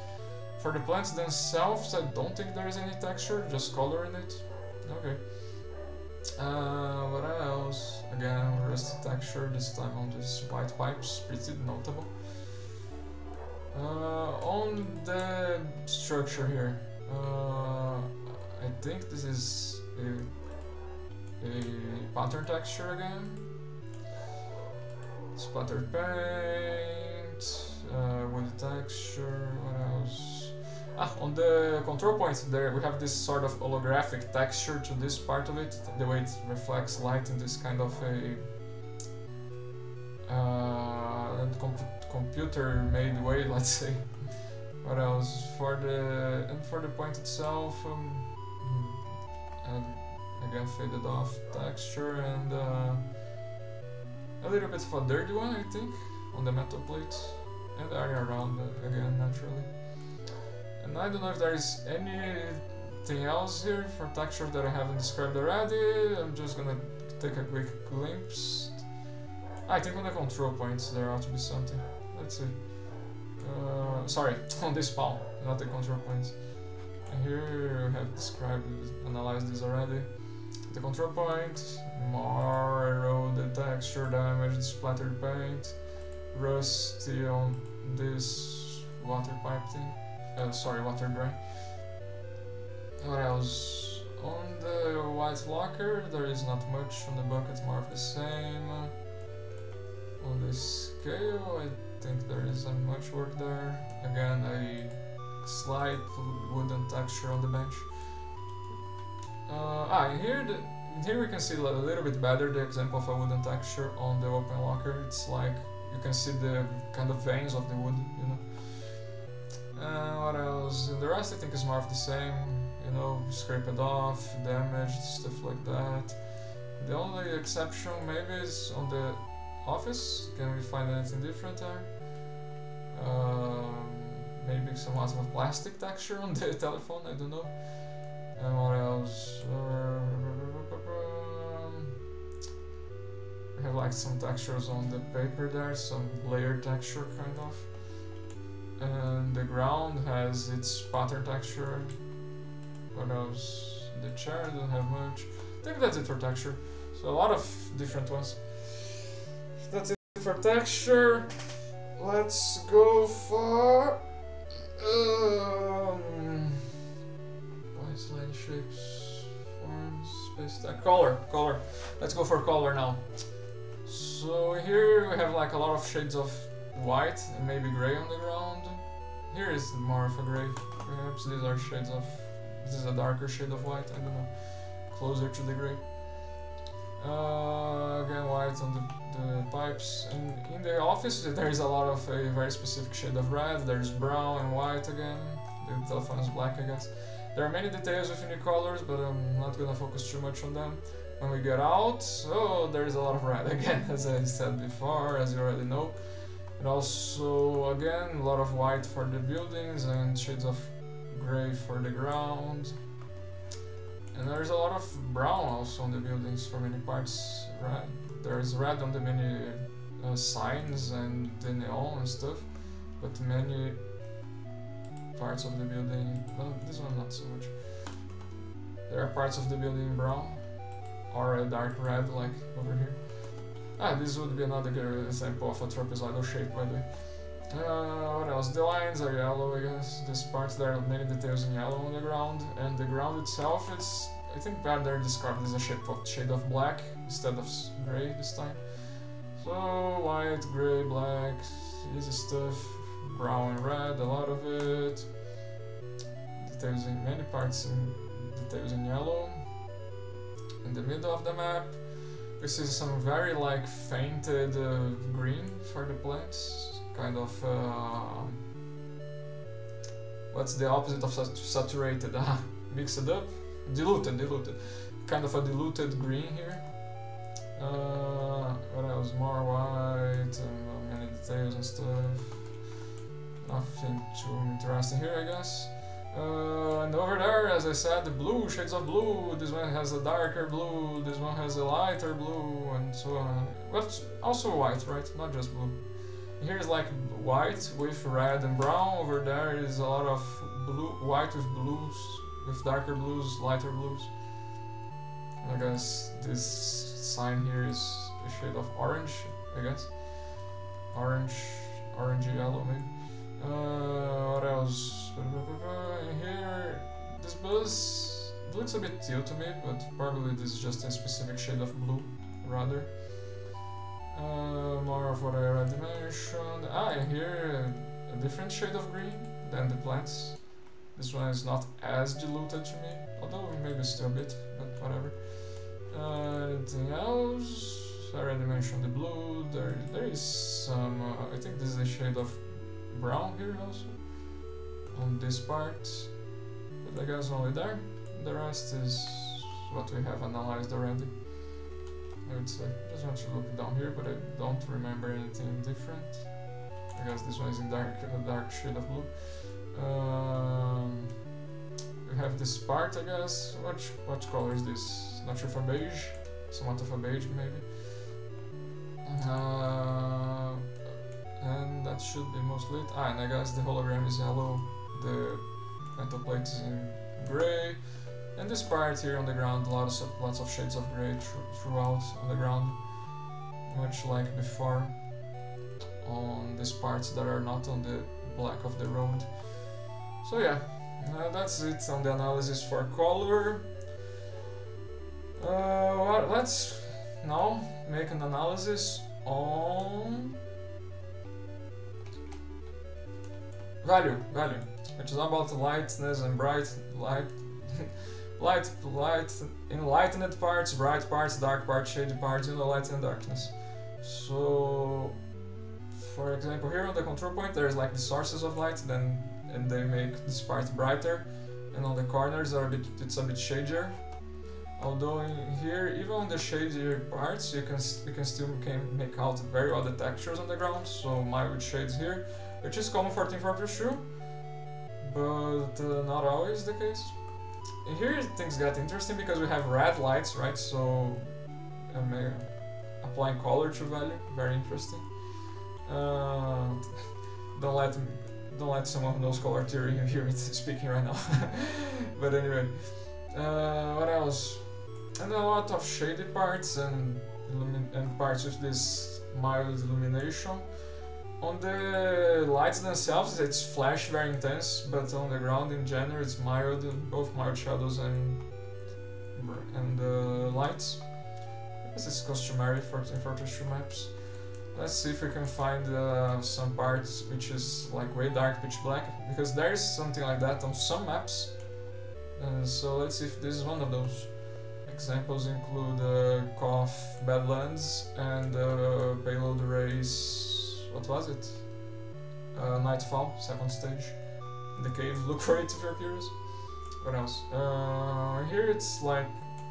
For the plants themselves, I don't think there is any texture, just color in it. Okay. Uh, what else? Again, rusty texture, this time on these white pipes, pretty notable. Uh, on the structure here, uh, I think this is a, a pattern texture again. Splattered paint, uh, with texture, what else? Ah, on the control points there we have this sort of holographic texture to this part of it, the way it reflects light in this kind of a uh, com computer-made way, [LAUGHS] let's say. What else? For the and for the point itself, um, and again faded off texture and uh, a little bit of a dirty one, I think, on the metal plate and area around uh, again naturally. And I don't know if there is anything else here for texture that I haven't described already. I'm just gonna take a quick glimpse. I think on the control points there ought to be something. Let's see. Uh, sorry, [LAUGHS] on this palm, not the control points. Here I have described, analyzed this already. The control point, more eroded texture damage, splattered paint, rusty on this water pipe thing uh, sorry, water dry. What else? On the white locker, there is not much on the bucket, more of the same. On the scale, I think there isn't much work there. Again, a slight wooden texture on the bench. Uh, ah, here, the, here we can see a little bit better the example of a wooden texture on the open locker. It's like you can see the kind of veins of the wood, you know. Uh, what else? The rest I think is more of the same. You know, scrape it off, damaged, stuff like that. The only exception maybe is on the office. Can we find anything different there? Um, maybe some of plastic texture on [LAUGHS] the telephone, I don't know. And what else? Uh, we have like some textures on the paper there, some layered texture kind of. And the ground has its pattern texture. What else? The chair doesn't have much. I think that's it for texture. So a lot of different ones. For texture. Let's go for um, line shapes, forms, space. Uh, color, color. Let's go for color now. So here we have like a lot of shades of white and maybe gray on the ground. Here is more of a gray. Perhaps these are shades of. This is a darker shade of white. I don't know. Closer to the gray. Uh, again, white on the, the pipes. And in the office, there is a lot of a very specific shade of red. There's brown and white again. The telephone is black, I guess. There are many details with unique colors, but I'm not gonna focus too much on them. When we get out, oh, there is a lot of red [LAUGHS] again, as I said before, as you already know. And also, again, a lot of white for the buildings and shades of gray for the ground. And there's a lot of brown also on the buildings for many parts. right? There's red on the many uh, signs and the neon and stuff, but many parts of the building. Well, this one not so much. There are parts of the building brown or a dark red, like over here. Ah, this would be another good example of a trapezoidal shape, by the way. Uh, what else? The lines are yellow, I guess. This part, there are many details in yellow on the ground, and the ground itself, it's I think better described as a shape of shade of black instead of gray this time. So white, gray, black, easy stuff. Brown and red, a lot of it. Details in many parts in details in yellow. In the middle of the map, we see some very like fainted uh, green for the plants, kind of. Uh, what's the opposite of saturated? [LAUGHS] Mix it up diluted, diluted. Kind of a diluted green here. Uh, what else? More white and many details and stuff. Nothing too interesting here, I guess. Uh, and over there, as I said, the blue, shades of blue. This one has a darker blue, this one has a lighter blue, and so on. But also white, right? Not just blue. Here's like white with red and brown. Over there is a lot of blue, white with blues with darker blues, lighter blues. I guess this sign here is a shade of orange, I guess. Orange, orangey yellow maybe. Uh, what else? Here, this buzz looks a bit teal to me, but probably this is just a specific shade of blue, rather. Uh, more of what I already mentioned. Ah, and here a different shade of green than the plants. This one is not as diluted to me, although maybe still a bit, but whatever. Uh, anything else? I already mentioned the blue. There, there is some. Uh, I think this is a shade of brown here also on this part, but I guess only there. The rest is what we have analyzed already. I would say. Just want to look down here, but I don't remember anything different. I guess this one is in dark, a dark shade of blue. Um, we have this part, I guess. What what color is this? Not sure a beige, somewhat of a beige maybe. Uh, and that should be mostly it. Ah, and I guess the hologram is yellow, the metal plate is in gray, and this part here on the ground, lots of lots of shades of gray throughout on the ground, much like before on these parts that are not on the black of the road. So yeah, uh, that's it on the analysis for color. Uh, well, let's now make an analysis on value, value, which is about lightness and bright light, [LAUGHS] light, light, enlightened parts, bright parts, dark parts, shady parts, you know, light and darkness. So, for example, here on the control point, there's like the sources of light, then and they make this part brighter. And on the corners are a bit, it's a bit shadier. Although in here, even on the shadier parts, you can you can still can make out very odd textures on the ground. So mild shades here, which is common for Team Fortress 2, but uh, not always the case. Here things got interesting because we have red lights, right? So um, applying color to value, very interesting. Uh, [LAUGHS] don't let don't let someone who knows color theory hear [LAUGHS] me speaking right now. [LAUGHS] but anyway, uh, what else? And a lot of shady parts and and parts with this mild illumination. On the lights themselves, it's flash very intense, but on the ground in general, it's mild, both mild shadows and and uh, lights. This is customary for Fortress 2 maps. Let's see if we can find uh, some parts which is like way dark pitch black, because there is something like that on some maps. Uh, so let's see if this is one of those. Examples include uh, KOTH Badlands and uh, Payload Race. What was it? Uh, Nightfall, second stage. In the cave, look [LAUGHS] for it if you're curious. What else? Uh, here it's like.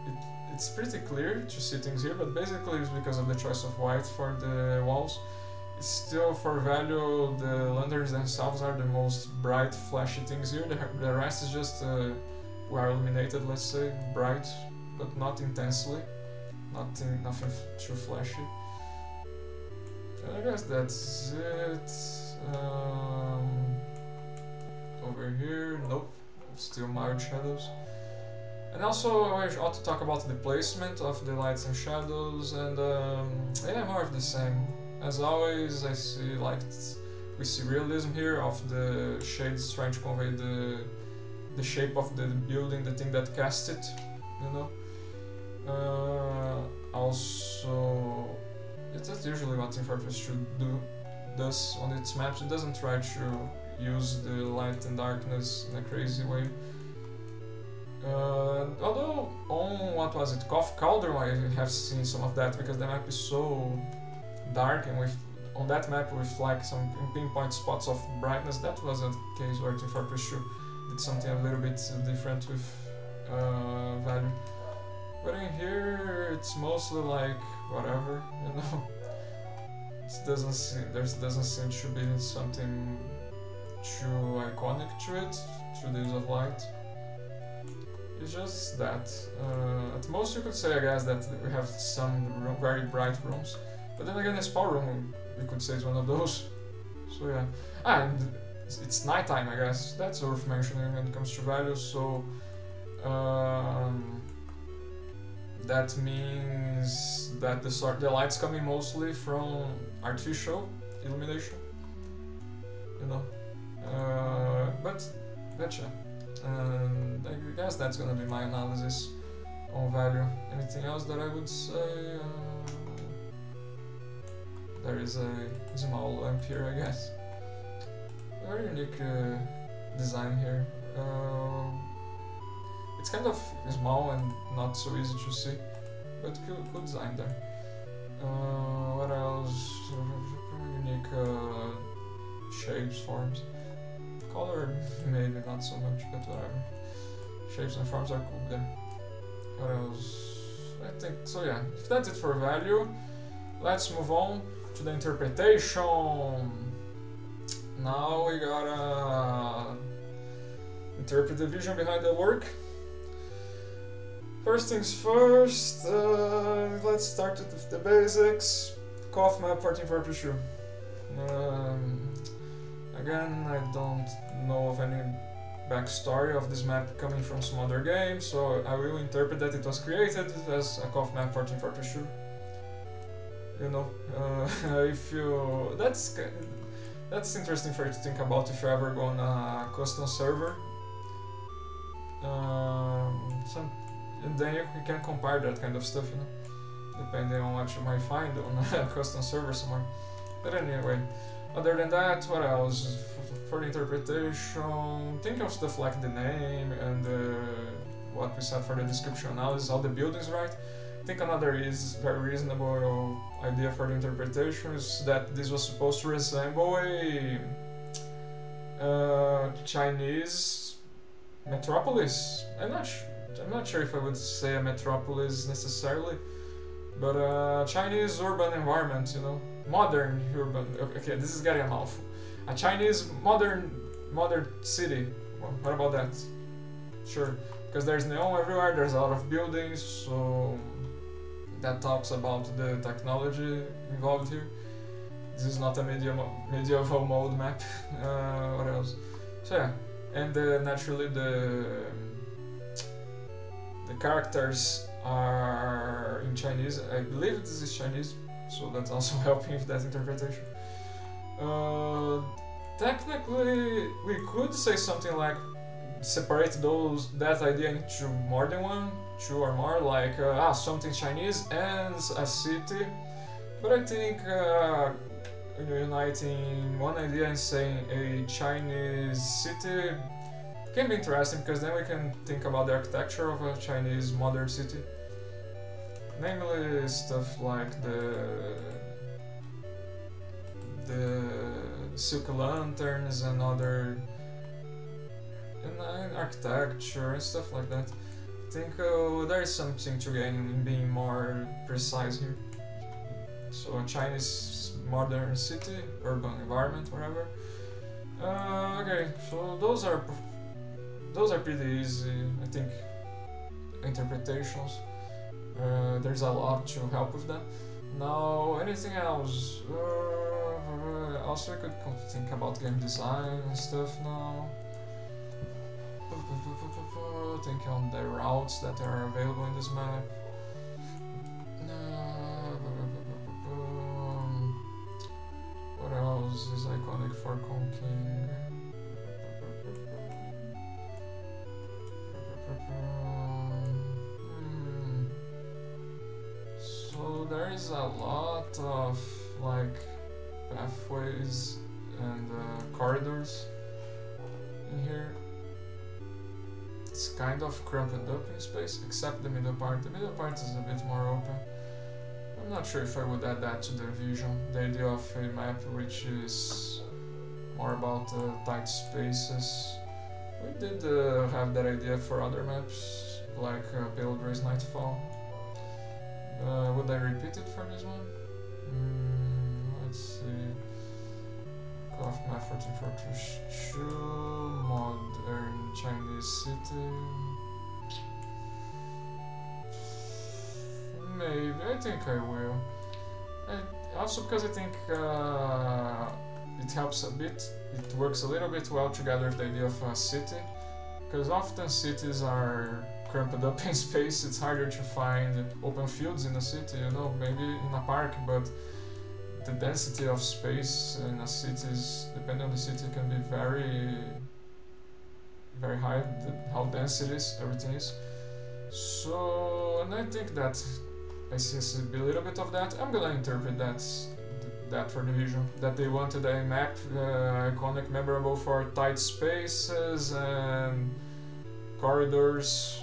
It, it's pretty clear to see things here, but basically it's because of the choice of white for the walls. It's still for value, the lanterns themselves are the most bright, flashy things here. The, the rest is just uh, well illuminated, let's say, bright, but not intensely. Nothing, nothing too flashy. I guess that's it. Um, over here, nope, still mild shadows. And also, I ought to talk about the placement of the lights and shadows, and um, yeah, more of the same. As always, I see like we see realism here of the shades trying to convey the the shape of the building, the thing that cast it, you know. Uh, also, that's usually what Fortress should do does on its maps. It doesn't try to use the light and darkness in a crazy way. Uh, although on what was it, KOTH Cauldron, I have seen some of that because the map is so dark and with on that map with like some pinpoint spots of brightness. That was a case where Team Fortress 2 did something a little bit different with uh, value. But in here, it's mostly like whatever, you know. [LAUGHS] It doesn't seem there doesn't seem to be something too iconic to it through the use of light. It's just that. Uh, at most, you could say, I guess, that we have some room, very bright rooms. But then again, the spa room, we could say, is one of those. [LAUGHS] So yeah. Ah, and it's nighttime, I guess. That's worth mentioning when it comes to values. So um, that means that the sort the light's coming mostly from artificial illumination. You know. Uh, but gotcha. And I guess that's gonna be my analysis on value. Anything else that I would say? Uh, there is a small lamp here, I guess. Very unique uh, design here. Uh, it's kind of small and not so easy to see, but good, design there. Uh, what else? Unique uh, shapes, forms. Color, maybe not so much, but whatever. Shapes and forms are cool there. What else? I think, so yeah, if that's it for value, let's move on to the interpretation. Now we gotta interpret the vision behind the work. First things first, uh, let's start with the basics. KOTH map 1442. Um, again, I don't know of any backstory of this map coming from some other game, so I will interpret that it was created as a KOTH map 1442. You know, uh, [LAUGHS] if you that's that's interesting for you to think about if you ever go on a custom server. Um, some, and then you, can compare that kind of stuff, you know, depending on what you might find on [LAUGHS] a custom server somewhere. But anyway, other than that, what else? For the interpretation, think of stuff like the name and uh, what we said for the description analysis, all the buildings right. I think another is very reasonable idea for the interpretation is that this was supposed to resemble a uh, Chinese metropolis. I'm not sh- I'm not sure if I would say a metropolis necessarily, but a Chinese urban environment, you know, modern urban. Okay, this is getting a mouthful. A Chinese modern modern city. What about that? Sure, because there's neon everywhere. There's a lot of buildings, so that talks about the technology involved here. This is not a medieval medieval mode map. [LAUGHS] Uh, what else? So yeah, and uh, naturally the the characters are in Chinese. I believe this is Chinese, so that's also [LAUGHS] helping with that interpretation. Uh, technically, we could say something like separate those that idea into more than one, two or more, like uh, ah something Chinese and a city. But I think uh, uniting one idea and saying a Chinese city can be interesting because then we can think about the architecture of a Chinese modern city. Namely, stuff like the the silk lanterns and other and, architecture and stuff like that. I think uh, there is something to gain in being more precise here. So a Chinese modern city, urban environment, whatever. Uh, okay, so those are those are pretty easy, I think, interpretations. Uh, there's a lot to help with that. Now, anything else? Uh, also, I could think about game design and stuff now. Think on the routes that are available in this map. What else is iconic for Kong So there is a lot of like pathways and uh, corridors in here. It's kind of cramped up in space, except the middle part. The middle part is a bit more open. I'm not sure if I would add that to the vision. The idea of a map which is more about uh, tight spaces. We did uh, have that idea for other maps, like uh, Payload Race Nightfall. Uh, would I repeat it for this one? Mm, let's see. KOTH map 1442, modern Chinese city. Maybe, I think I will. I, also because I think uh, it helps a bit, it works a little bit well together with the idea of a city. Because often cities are cramped up [LAUGHS] in space, it's harder to find open fields in a city, you know, maybe in a park, but the density of space in a city is, depending on the city, can be very, very high, how dense it is, everything is. So, and I think that I see a little bit of that. I'm gonna interpret that that for the vision that they wanted a map uh, iconic, memorable for tight spaces and corridors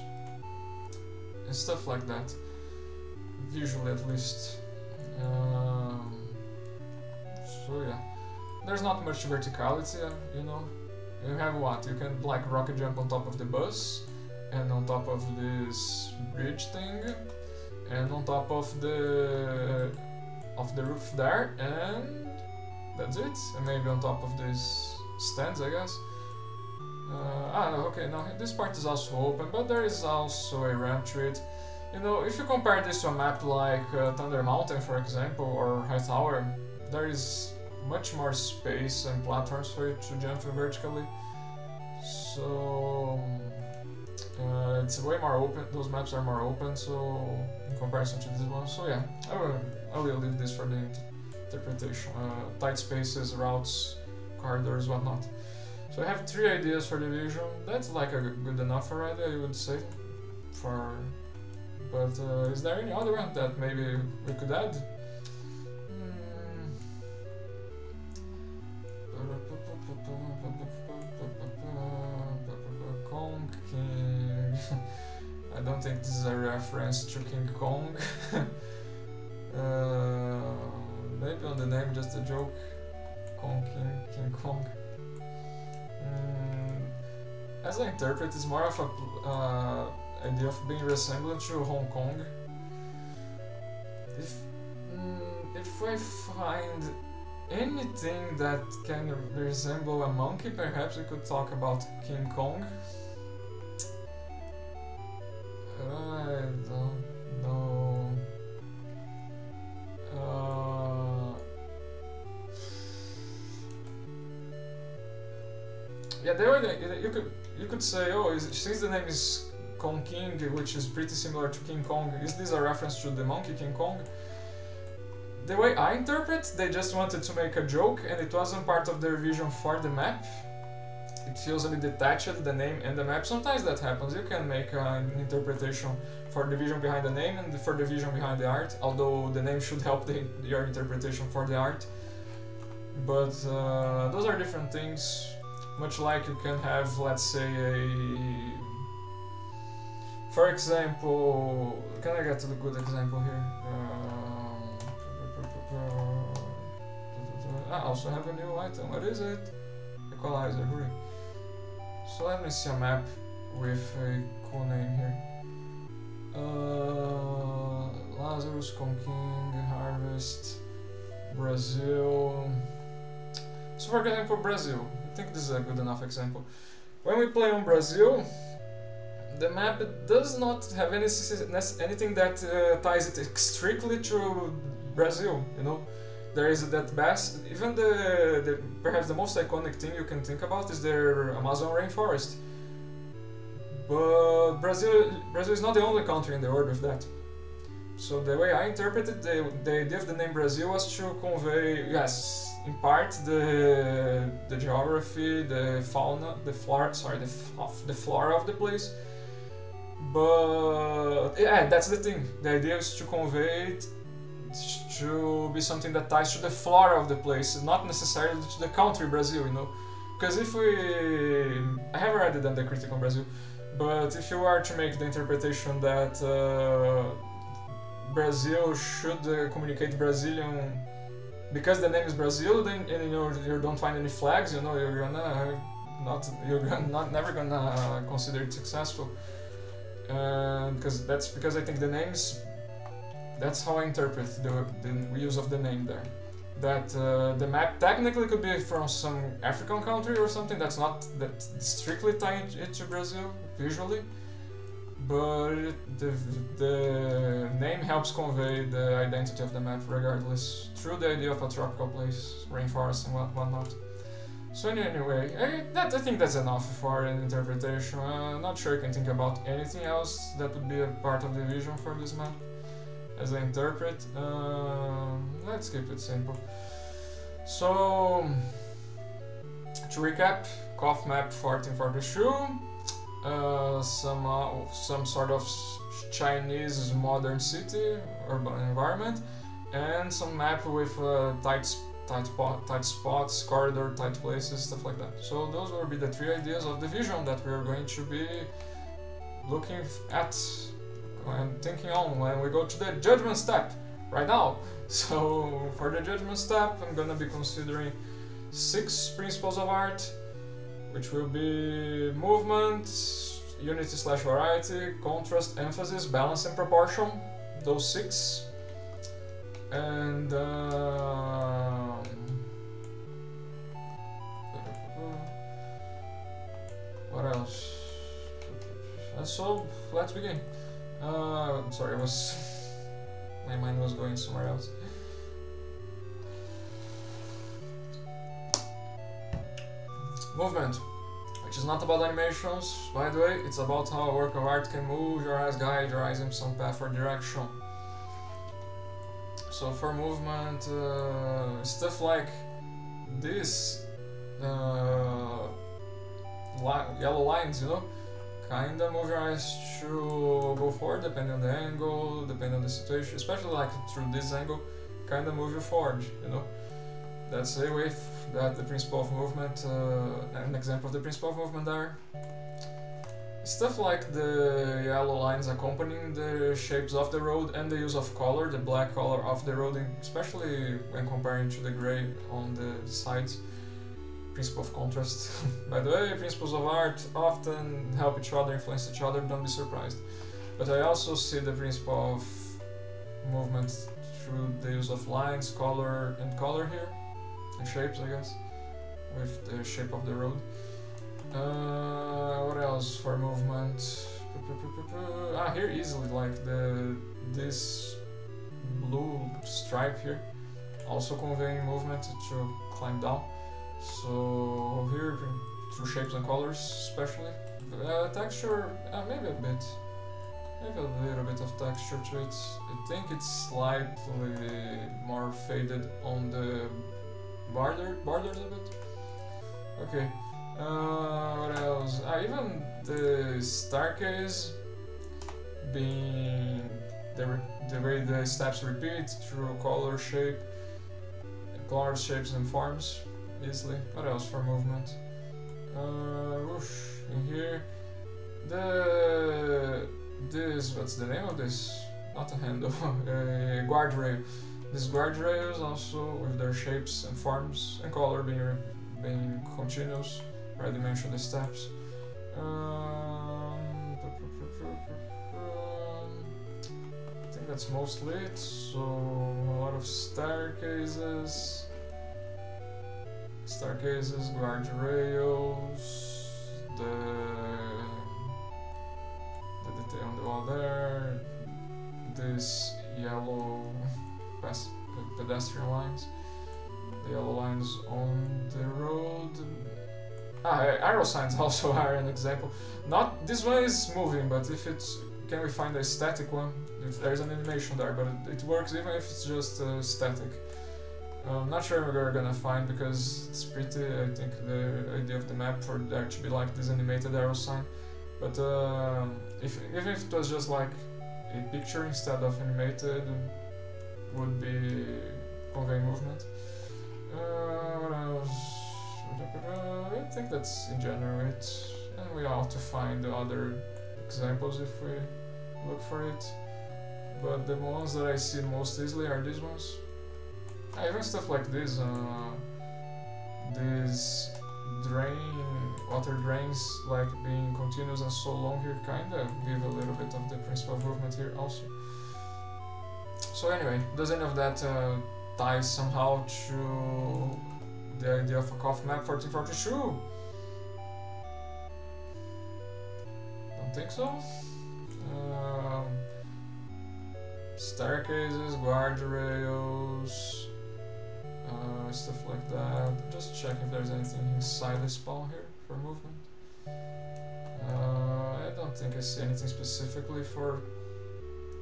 and stuff like that. Visually, at least. Um, so yeah, there's not much verticality, uh, you know. You have what? You can like rocket jump on top of the bus and on top of this bridge thing and on top of the of the roof there and that's it. And maybe on top of these stands I guess. Uh, ah okay now this part is also open but there is also a ramp to it. You know if you compare this to a map like uh, Thunder Mountain for example or High Tower, there is much more space and platforms for you to jump vertically. So uh, it's way more open those maps are more open so in comparison to this one so yeah I I will leave this for the interpretation uh, tight spaces routes corridors whatnot so I have three ideas for the vision that's like a good enough already I would say for but uh, is there any other one that maybe we could add King. [LAUGHS] I don't think this is a reference to King Kong. [LAUGHS] uh, maybe on the name just a joke. Kong King, King Kong. Mm, as I interpret, it's more of a uh, idea of being resemblant to Hong Kong. If mm, if I find anything that can resemble a monkey, perhaps we could talk about King Kong. I don't know. Uh, yeah, there were, you could you could say, oh, is, since the name is Kong King, which is pretty similar to King Kong, is this a reference to the monkey King Kong? The way I interpret, they just wanted to make a joke and it wasn't part of their vision for the map. It feels a bit detached, the name and the map. Sometimes that happens. You can make an interpretation for the vision behind the name and for the vision behind the art, although the name should help the, your interpretation for the art. But uh, those are different things, much like you can have, let's say, a for example, can I get to the good example here? Um, I also have a new item. What is it? Equalizer, hurry. So let me see a map with a cool name here. Uh, Lazarus, Kong King, Harvest, Brazil. So for example, Brazil. I think this is a good enough example. When we play on Brazil, the map does not have any anything that uh, ties it strictly to Brazil. You know, there is that best. Even the, the perhaps the most iconic thing you can think about is their Amazon rainforest. But Brazil, Brazil is not the only country in the world with that. So the way I interpreted the, the idea of the name Brazil was to convey, yes, in part the the geography, the fauna, the flora, sorry, the the flora of the place, but yeah, that's the thing. The idea is to convey it to be something that ties to the flora of the place, not necessarily to the country Brazil, you know. Because if we, I have already done the critic on Brazil, but if you are to make the interpretation that uh, Brazil should uh, communicate Brazilian because the name is Brazil, then and, you know you don't find any flags, you know you're gonna not you're gonna, not never gonna consider it successful because uh, that's because I think the names. That's how I interpret the, the use of the name there. That uh, the map technically could be from some African country or something that's not that strictly tied it to Brazil visually, but the the name helps convey the identity of the map regardless through the idea of a tropical place, rainforest and what whatnot. So anyway, I, that, I think that's enough for an interpretation. Uh, not sure I can think about anything else that would be a part of the vision for this map. As I interpret, uh, let's keep it simple. So, to recap, KOTH map 1442, uh, some, uh, some sort of Chinese modern city, urban environment, and some map with uh, tight tight, tight spots, corridor, tight places, stuff like that. So those will be the three ideas of the vision that we are going to be looking at and thinking on when we go to the judgment step right now. [LAUGHS] So for the judgment step, I'm gonna be considering six principles of art, which will be movement, unity slash variety, contrast, emphasis, balance, and proportion. Those six and um, what else? So let's begin. Uh, sorry, I was [LAUGHS] my mind was going somewhere else. Movement, which is not about animations, by the way, it's about how a work of art can move your eyes, guide your eyes in some path or direction. So for movement, uh, stuff like this, uh, li yellow lines, you know, kinda move your eyes to go forward depending on the angle, depending on the situation, especially like through this angle, kinda move you forward, you know. That's a way that the principle of movement, uh, an example of the principle of movement there. Stuff like the yellow lines accompanying the shapes of the road and the use of color, the black color of the road, especially when comparing to the gray on the sides. principle of contrast. [LAUGHS] By the way, principles of art often help each other, influence each other, don't be surprised. But I also see the principle of movement through the use of lines, color, and color here, and shapes, I guess, with the shape of the road. Uh, what else for movement? Ah, here easily, like the this blue stripe here, also conveying movement to climb down. So here, through shapes and colors, especially. Uh, texture, uh, maybe a bit. Maybe a little bit of texture to it. I think it's slightly more faded on the border, borders a bit. Okay. Uh, what else? Ah, even the staircase being the, the way the steps repeat through color, shape, colors, shapes, and forms easily. What else for movement? Uh, whoosh, in here, the this what's the name of this? Not a handle, [LAUGHS] a guardrail. These guardrails also with their shapes and forms and color being being continuous. Already mentioned the steps. Um, I think that's mostly it. So a lot of staircases staircases, guardrails, the the detail on the wall there, this yellow pedestrian lines, the yellow lines on the road. Ah, arrow signs [LAUGHS] also are an example. Not this one is moving, but if it's can we find a static one? If there's an animation there, but it, it works even if it's just uh, static. I'm not sure we're gonna find because it's pretty, I think, the idea of the map for there to be like this animated arrow sign. But uh, if even if it was just like a picture instead of animated, would be conveying movement. Uh, what else? I think that's in general it. And we have to find other examples if we look for it. But the ones that I see most easily are these ones. I even stuff like this, uh, this drain, water drains like being continuous and so long here kinda give a little bit of the principle of movement here also. So anyway, does any of that uh, tie somehow to the idea of a KOTH map for Team Fortress Don't think so. Um, staircases, guardrails, uh, stuff like that. Just check if there's anything inside the spawn here for movement. Uh, I don't think I see anything specifically for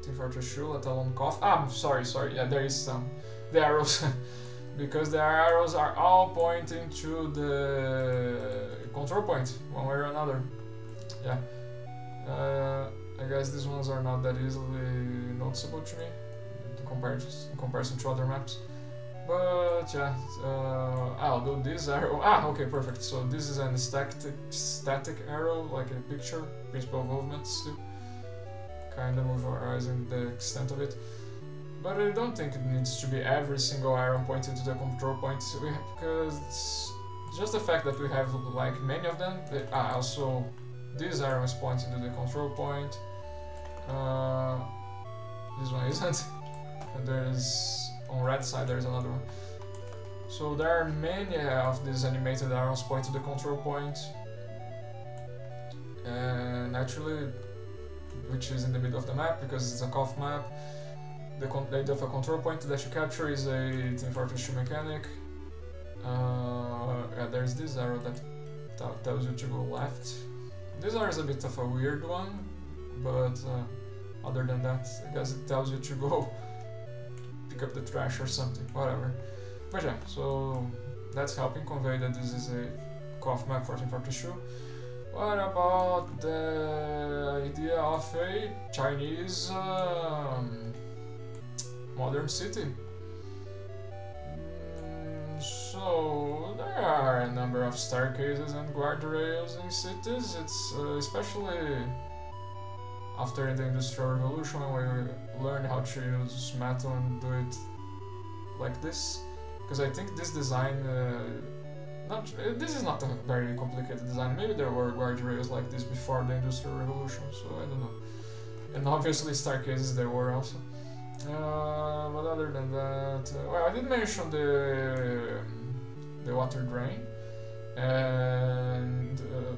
Team Fortress 2, let alone KOTH. Ah, sorry, sorry. Yeah, there is some. The arrows. [LAUGHS] because the arrows are all pointing to the control point, one way or another. Yeah. Uh, I guess these ones are not that easily noticeable to me in comparison, in comparison to other maps. But yeah, uh, although this arrow, ah, okay, perfect. So this is an static, static arrow, like a picture, principle of movements. Kind of memorizing the extent of it. But I don't think it needs to be every single iron pointing to the control point, because just the fact that we have like many of them, they, ah, also this arrow is pointing to the control point. Uh, this one [LAUGHS] isn't. And there's on red side there's another one. So there are many of these animated arrows pointing to the control point. And actually, which is in the middle of the map because it's a KOTH map. The, idea of a control point that you capture is a Team Fortress 2 mechanic. Uh, yeah, there's this arrow that tells you to go left. This arrow is a bit of a weird one, but uh, other than that, I guess it tells you to go [LAUGHS] pick up the trash or something, whatever. But yeah, so that's helping convey that this is a KOTH map 1442. What about the idea of a Chinese um, modern city? Mm, so there are a number of staircases and guardrails in cities. It's uh, especially after the Industrial Revolution we learned how to use metal and do it like this. Because I think this design uh, not uh, this is not a very complicated design. Maybe there were guardrails like this before the Industrial Revolution, so I don't know. And obviously staircases there were also. Uh, but other than that, uh, well, I did mention the the water drain and uh,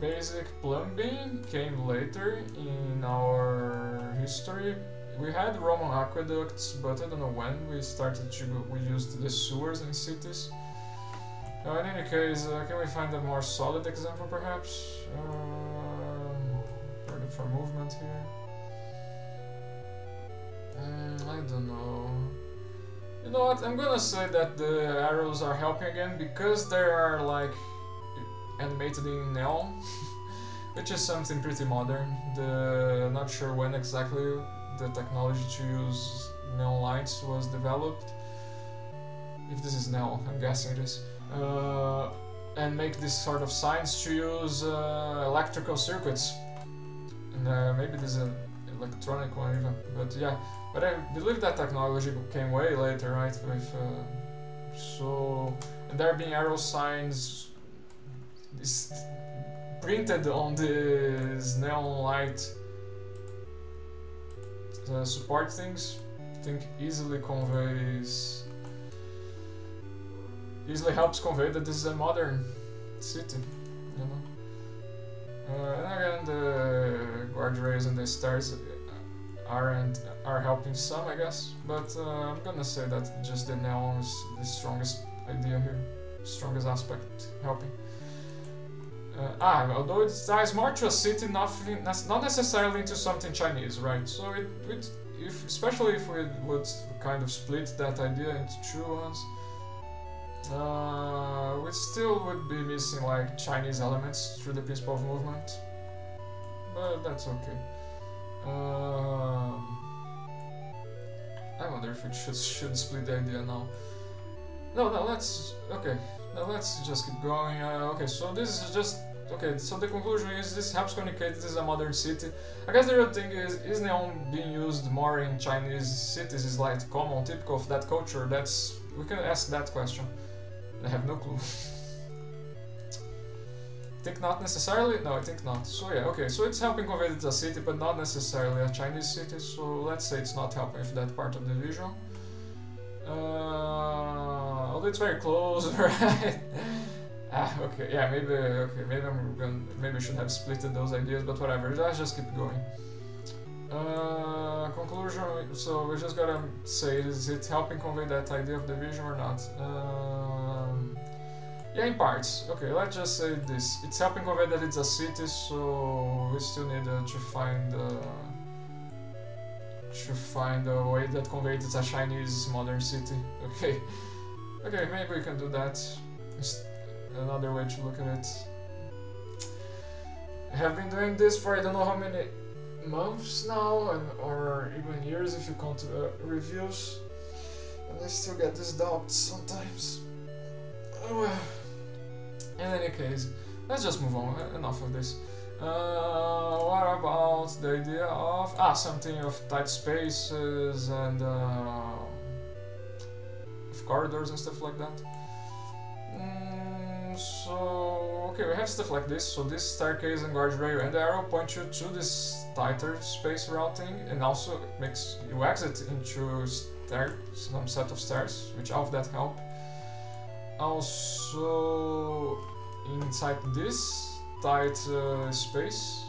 basic plumbing came later in our history. We had Roman aqueducts, but I don't know when we started to we used the sewers in cities. In any case, uh, can we find a more solid example, perhaps, um, for, movement here? Mm, I don't know. You know what? I'm gonna say that the arrows are helping again because they are like animated in neon, [LAUGHS] which is something pretty modern. The not sure when exactly the technology to use neon lights was developed. If this is neon, I'm guessing it is. Uh, and make this sort of signs to use uh, electrical circuits. And uh, maybe this is an electronic one even, but yeah. But I believe that technology came way later, right? With uh, so and there being arrow signs is printed on this neon light uh, support things. I think easily conveys easily helps convey that this is a modern city, you know. Uh, and again, the guardrails and the stairs aren't are helping some, I guess. But uh, I'm gonna say that just the neon is the strongest idea here, strongest aspect helping. Uh, ah, although it ties more to a city, nothing, not necessarily into something Chinese, right? So it, it if, especially if we would kind of split that idea into two ones, uh, we still would be missing like Chinese elements through the principle of movement, but that's okay. Um, I wonder if we should should split the idea now. No, no, let's okay. Now let's just keep going. Uh, okay, so this is just okay. So the conclusion is this helps communicate. This is a modern city. I guess the real thing is is neon being used more in Chinese cities? Is like common, typical of that culture? That's we can ask that question. I have no clue. think not necessarily? No, I think not. So yeah, okay, so it's helping convey it a city, but not necessarily a Chinese city, so let's say it's not helping with that part of the visual. Uh, although it's very close, [LAUGHS] right? ah, okay, yeah, maybe, okay, maybe I'm gonna, maybe I should have splitted those ideas, but whatever, let's just keep going. Uh, conclusion, so we just gotta say, is it helping convey that idea of division or not? Um, yeah, in parts. Okay, let's just say this. It's helping convey that it's a city, so we still need uh, to find uh, to find a way that conveys it's a Chinese modern city. [LAUGHS] Okay, okay, maybe we can do that. Another way to look at it. I have been doing this for I don't know how many months now, and, or even years if you count uh, reviews, and I still get these doubts sometimes. Oh well. In any case, let's just move on. Enough of this. Uh, what about the idea of ah something of tight spaces and uh, of corridors and stuff like that? So okay, we have stuff like this. So this staircase and guardrail and arrow point you to this tighter space routing, and also makes you exit into stair some set of stairs, which all of that help. Also inside this tight uh, space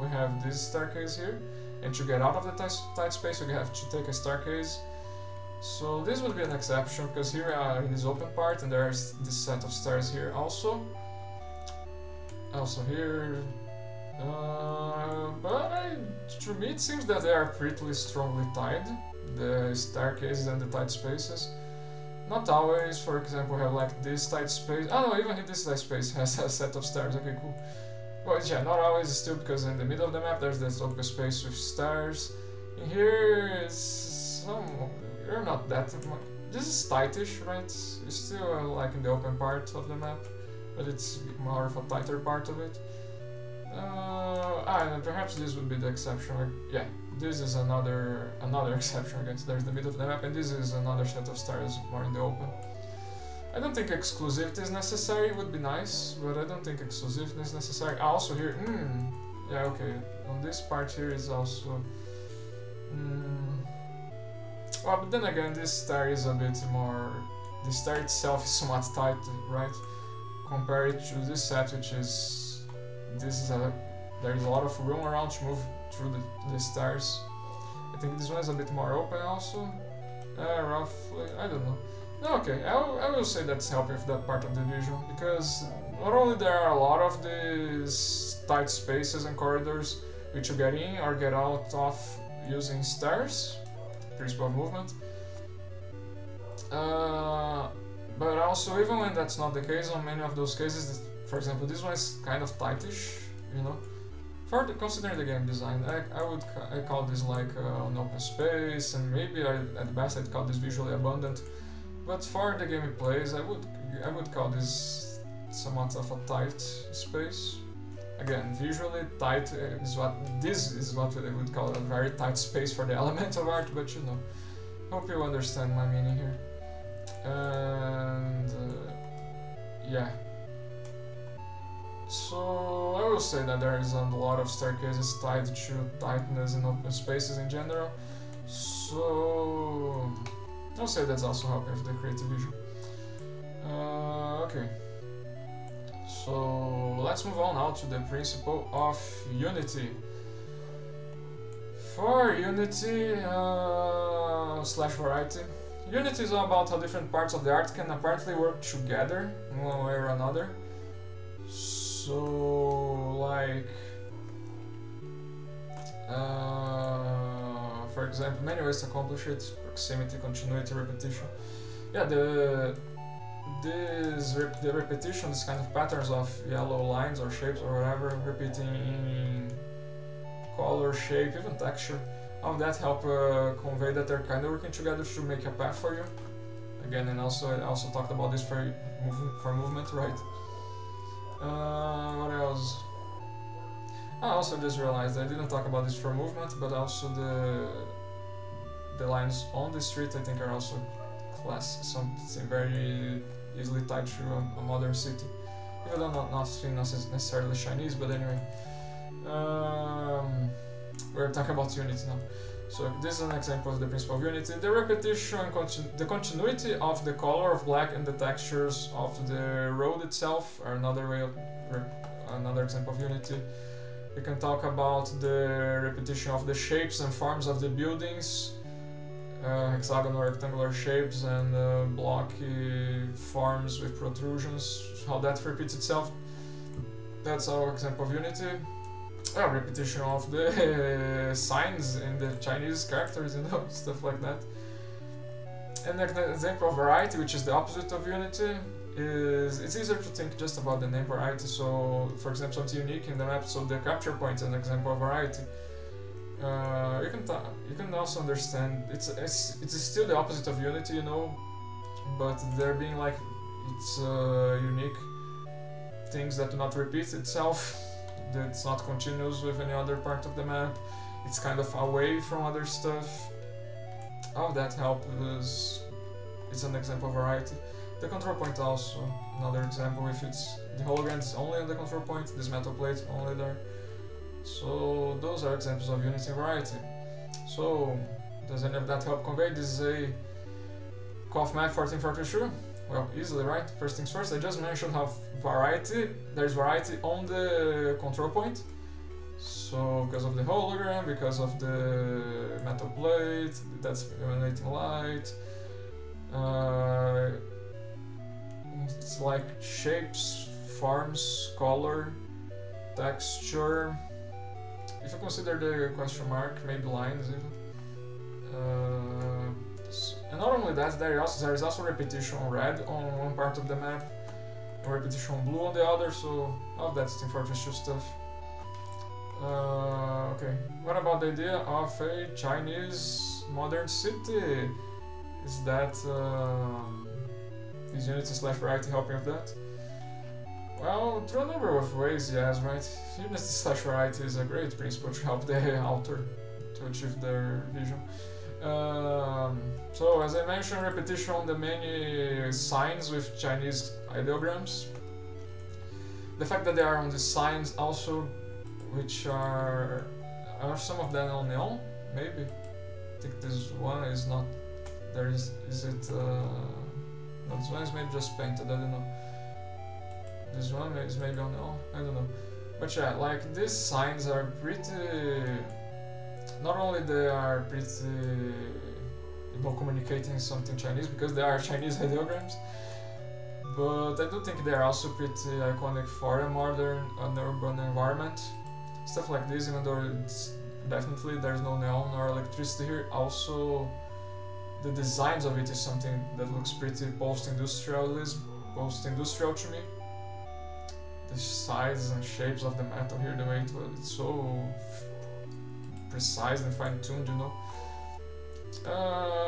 we have this staircase here. And to get out of the tight, tight space you have to take a staircase so this would be an exception because here are in this open part and there's this set of stairs here also also here uh, but I, to me it seems that they are pretty strongly tied the staircases and the tight spaces not always, for example, have like this tight space. Oh no, even this tight space has a set of stairs. Okay, cool. Well, yeah, not always still because in the middle of the map there's this open space with stairs. In here, it's some. You're not that much. This is tightish, right? It's still uh, like in the open part of the map, but it's more of a tighter part of it. Uh, ah, perhaps this would be the exception. Yeah, this is another another [LAUGHS] exception, I guess. There's the middle of the map, and this is another set of stars more in the open. I don't think exclusivity is necessary, would be nice, but I don't think exclusivity is necessary. Also here, mm, yeah, okay, on this part here is also... Mm, well, but then again, this star is a bit more... The star itself is [LAUGHS] somewhat tight, right? Compared to this set, which is... This is a... There is a lot of room around to move through the, the stars. I think this one is a bit more open also. Uh, roughly, I don't know. Okay, I, I will say that's helping with that part of the vision, because not only there are a lot of these tight spaces and corridors which you get in or get out of using stairs, principle of movement, uh, but also even when that's not the case, on many of those cases, for example, this one is kind of tightish, you know, for the, considering the game design, I, I would ca I call this like uh, an open space, and maybe I, at best I'd call this visually abundant. But for the game it plays, I would I would call this somewhat of a tight space. Again, visually tight is what this is what I would call a very tight space for the [LAUGHS] element of art, but you know, hope you understand my meaning here. And uh, yeah. So I will say that there is a lot of staircases tied to tightness and open spaces in general. So I'll say that's also helping with the creative vision. Uh, okay. So let's move on now to the principle of unity. For unity uh, slash variety, unity is all about how different parts of the art can apparently work together in one way or another. So, like, uh, for example, many ways to accomplish it proximity, continuity, repetition. Yeah, the this rep the repetition, kind of patterns of yellow lines or shapes or whatever, repeating in color, shape, even texture, all that help uh, convey that they're kind of working together to make a path for you. Again, and also I also talked about this for movement, for movement, right? Uh, what else? I also just realized I didn't talk about this for movement, but also the the lines on the street I think are also class something very easily tied to a, a modern city. Even though not nothing necessarily Chinese, but anyway. Um, we're talking about unity now. So this is an example of the principle of unity. The repetition, continu the continuity of the color of black and the textures of the road itself are another way of another example of unity. We can talk about the repetition of the shapes and forms of the buildings uh, hexagonal rectangular shapes and uh, blocky forms with protrusions, how that repeats itself. That's our example of unity. Uh, repetition of the [LAUGHS] signs in the Chinese characters, you know, [LAUGHS] stuff like that. And an example of variety, which is the opposite of unity, is it's easier to think just about the name variety. So, for example, something unique in the map. So the capture point is an example of variety uh, you can you can also understand it's, it's it's still the opposite of Unity, you know, but there being like it's uh, unique things that do not repeat itself. That's not continuous with any other part of the map. It's kind of away from other stuff. All that help is it's an example of variety. The control point also another example. If it's the hologram is only on the control point, this metal plate only there. So those are examples of unity and variety. So does any of that help convey? This is a map 1442. Well, easily, right? First things first, I just mentioned how variety, there's variety on the control point. So because of the hologram, because of the metal plate, that's emanating light. Uh, it's like shapes, forms, color, texture, if you consider the question mark, maybe lines even. Uh, and not only that, there is, also, there is also repetition red on one part of the map, repetition blue on the other, so all that's Team Fortress 2 stuff. Uh, okay, what about the idea of a Chinese modern city? Is that um, is Unity slash Variety helping with that? Well, through a number of ways, yes, right? Unity slash variety is a great principle to help the [LAUGHS] author to achieve their vision. Um, so as I mentioned, repetition on the many signs with Chinese ideograms. The fact that they are on the signs also, which are are some of them on neon, maybe. I think this one is not. There is is it? Uh, this one is maybe just painted. I don't know. This one is maybe on neon. I don't know. But yeah, like these signs are pretty. Not only they are pretty, uh, you know, communicating something Chinese because they are [LAUGHS] Chinese ideograms, but I do think they are also pretty iconic for a modern, an urban environment. Stuff like this, even though it's definitely there's no neon or electricity here. Also, the designs of it is something that looks pretty post-industrialism, post-industrial to me the sizes and shapes of the metal here, the way it was, it's so precise and fine-tuned, you know. Uh,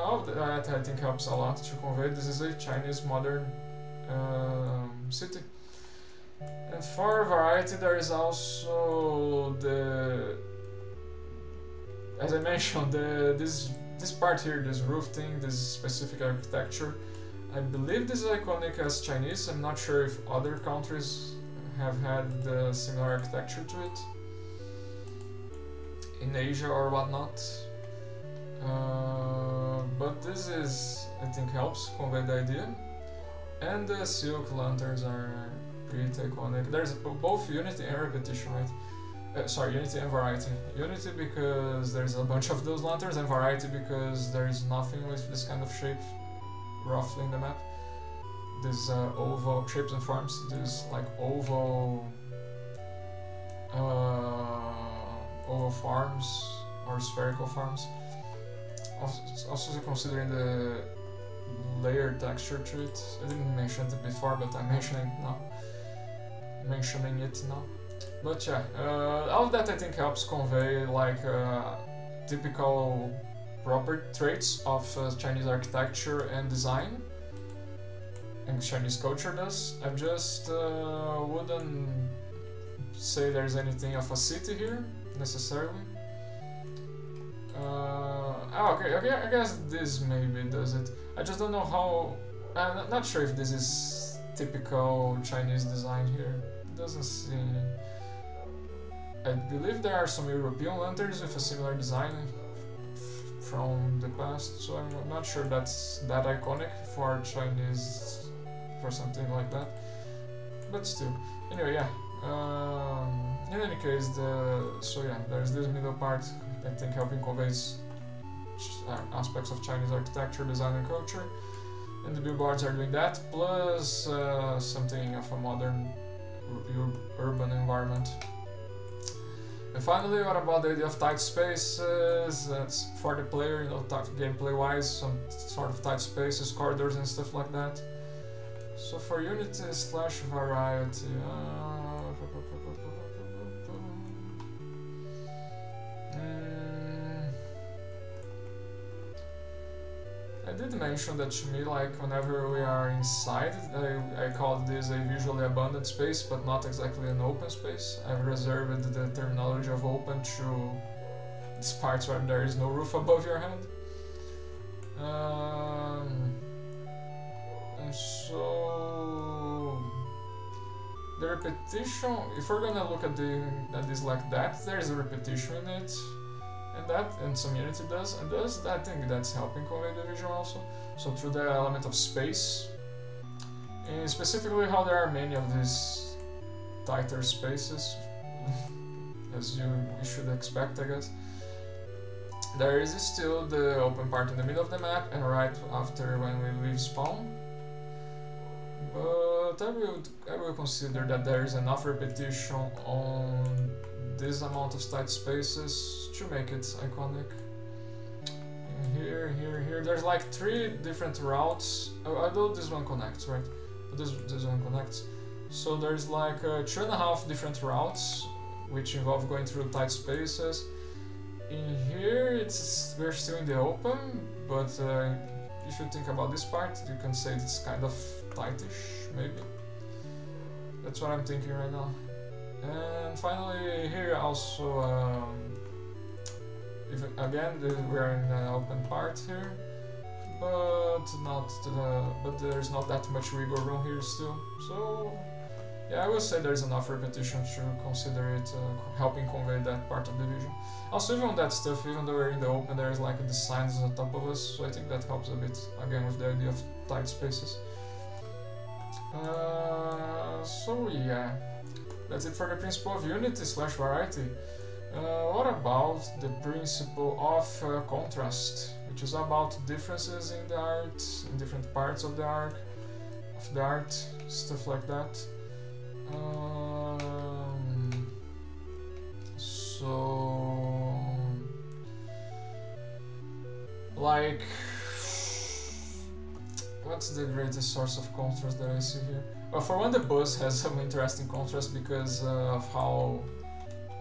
all that I think helps a lot to convey this is a Chinese modern um, city. And for variety, there is also the, as I [LAUGHS] mentioned, the this this part here, this roof thing, this specific architecture. I believe this is iconic as Chinese. I'm not sure if other countries have had uh, similar architecture to it in Asia or whatnot. Uh, but this is, I think, helps convey the idea. And the silk lanterns are pretty iconic. There's both Unity and repetition, right? Uh, sorry, Unity and Variety. Unity because there's a bunch of those lanterns, and Variety because there is nothing with this kind of shape roughly in the map these uh, oval shapes and forms, these like oval uh, oval forms or spherical forms. Also, also considering the layered texture to it. I didn't mention it before, but I'm mentioning it now. Mentioning it now. But yeah, uh, all of that I think helps convey like uh, typical proper traits of uh, Chinese architecture and design and Chinese culture does. I just uh, wouldn't say there's anything of a city here necessarily. Uh, oh, okay, okay, I guess this maybe does it. I just don't know how. I'm not sure if this is typical Chinese design here. It doesn't seem. I believe there are some European lanterns with a similar design from the past, so I'm not sure that's that iconic for Chinese or something like that. But still, anyway, yeah. Um, in any case, the so yeah, there's this middle part. I think helping convey uh, aspects of Chinese architecture, design, and culture. And the billboards are doing that, plus uh, something of a modern ur urban environment. And finally, what about the idea of tight spaces? That's for the player, you know, gameplay-wise, some sort of tight spaces, corridors, and stuff like that. So for unity slash variety, uh, I did mention that to me, like whenever we are inside, I, I call this a visually abundant space, but not exactly an open space. I've reserved the terminology of open to these parts where there is no roof above your head. Um, so the repetition, if we're gonna look at the at this like that, there's a repetition in it, and that and some unity does, and does that thing that's helping convey the vision also. So through the element of space, and specifically how there are many of these tighter spaces, [LAUGHS] as you, you should expect, I guess. There is still the open part in the middle of the map, and right after when we leave spawn, but I will, I will consider that there is enough repetition on this amount of tight spaces to make it iconic. here, here, here, there's like three different routes, oh, although this one connects, right? But this, this one connects. So there's like uh, two and a half different routes, which involve going through tight spaces. In here, it's we're still in the open, but uh, if you think about this part, you can say it's kind of tightish, maybe. That's what I'm thinking right now. And finally, here also um, if, again, we're in an open part here, but not the, but there's not that much wiggle room here still. So yeah, I would say there's enough repetition to consider it uh, helping convey that part of the vision. Also, even on that stuff, even though we're in the open, there's like the signs on top of us, so I think that helps a bit, again, with the idea of tight spaces. Uh, so yeah, that's it for the principle of unity slash variety. Uh, what about the principle of uh, contrast, which is about differences in the art, in different parts of the art, of the art, stuff like that. Um, so, like, what's the greatest source of contrast that I see here? Well, for one, the bus has [LAUGHS] some interesting contrast because uh, of how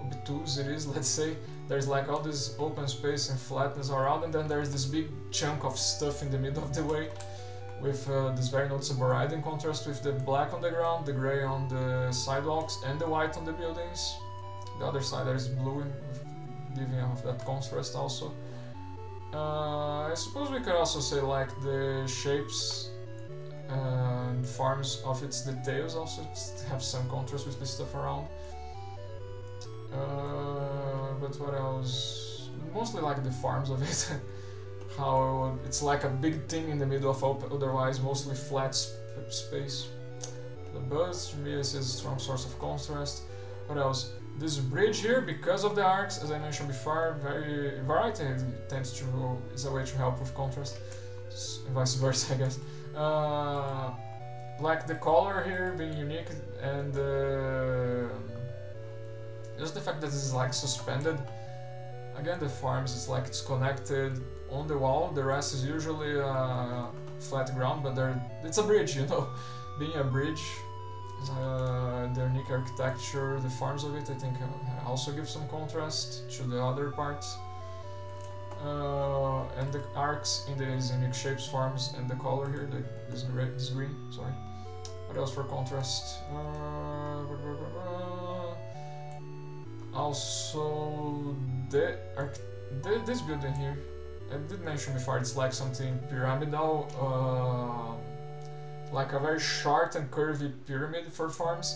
obtuse it is, [LAUGHS] let's say. There's like all this open space and flatness around, and then there's this big chunk of stuff in the middle of the way with uh, this very noticeable red in contrast with the black on the ground, the gray on the sidewalks, and the white on the buildings. The other side there is blue, in, giving off that contrast also. Uh, I suppose we could also say like the shapes and forms of its details also have some contrast with the stuff around. Uh, but what else? Mostly like the forms of it. [LAUGHS] how it's like a big thing in the middle of otherwise mostly flat sp space. The buzz me is a strong source of contrast. What else? This bridge here, because of the arcs, as I mentioned before, very variety tends to is a way to help with contrast, vice versa, [LAUGHS] I guess. Uh, like the color here being unique and uh, just the fact that this is like suspended. Again, the forms is like it's connected on the wall. The rest is usually uh, flat ground, but there it's a bridge, [LAUGHS] you know. Being a bridge, uh, the unique architecture, the forms of it, I think uh, also give some contrast to the other parts. Uh, and the arcs in these unique shapes, forms, and the color here, the, this, this green, sorry. What else for contrast? Uh, also, the, the this building here I did mention before, it's like something pyramidal, uh, like a very short and curvy pyramid for forms,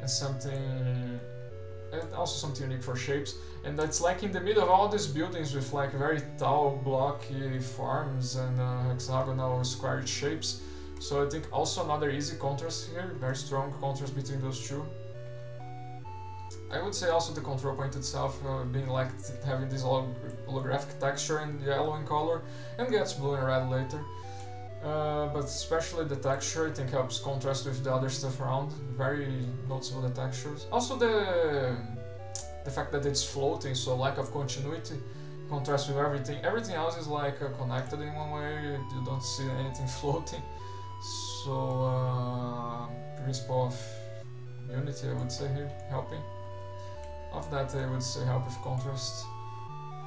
and something, and also something unique for shapes. And that's like in the middle of all these buildings with like very tall, blocky forms and uh, hexagonal, squared shapes. So I think also another easy contrast here, very strong contrast between those two. I would say also the control point itself uh, being like having this holographic texture in yellow in color and gets blue and red later. Uh, but especially the texture I think helps contrast with the other stuff around. Very noticeable the textures. Also the the fact that it's floating, so lack of continuity contrast with everything. Everything else is like uh, connected in one way. You don't see anything [LAUGHS] floating. So uh, principle of unity I would say here helping. Of that I would say help with contrast.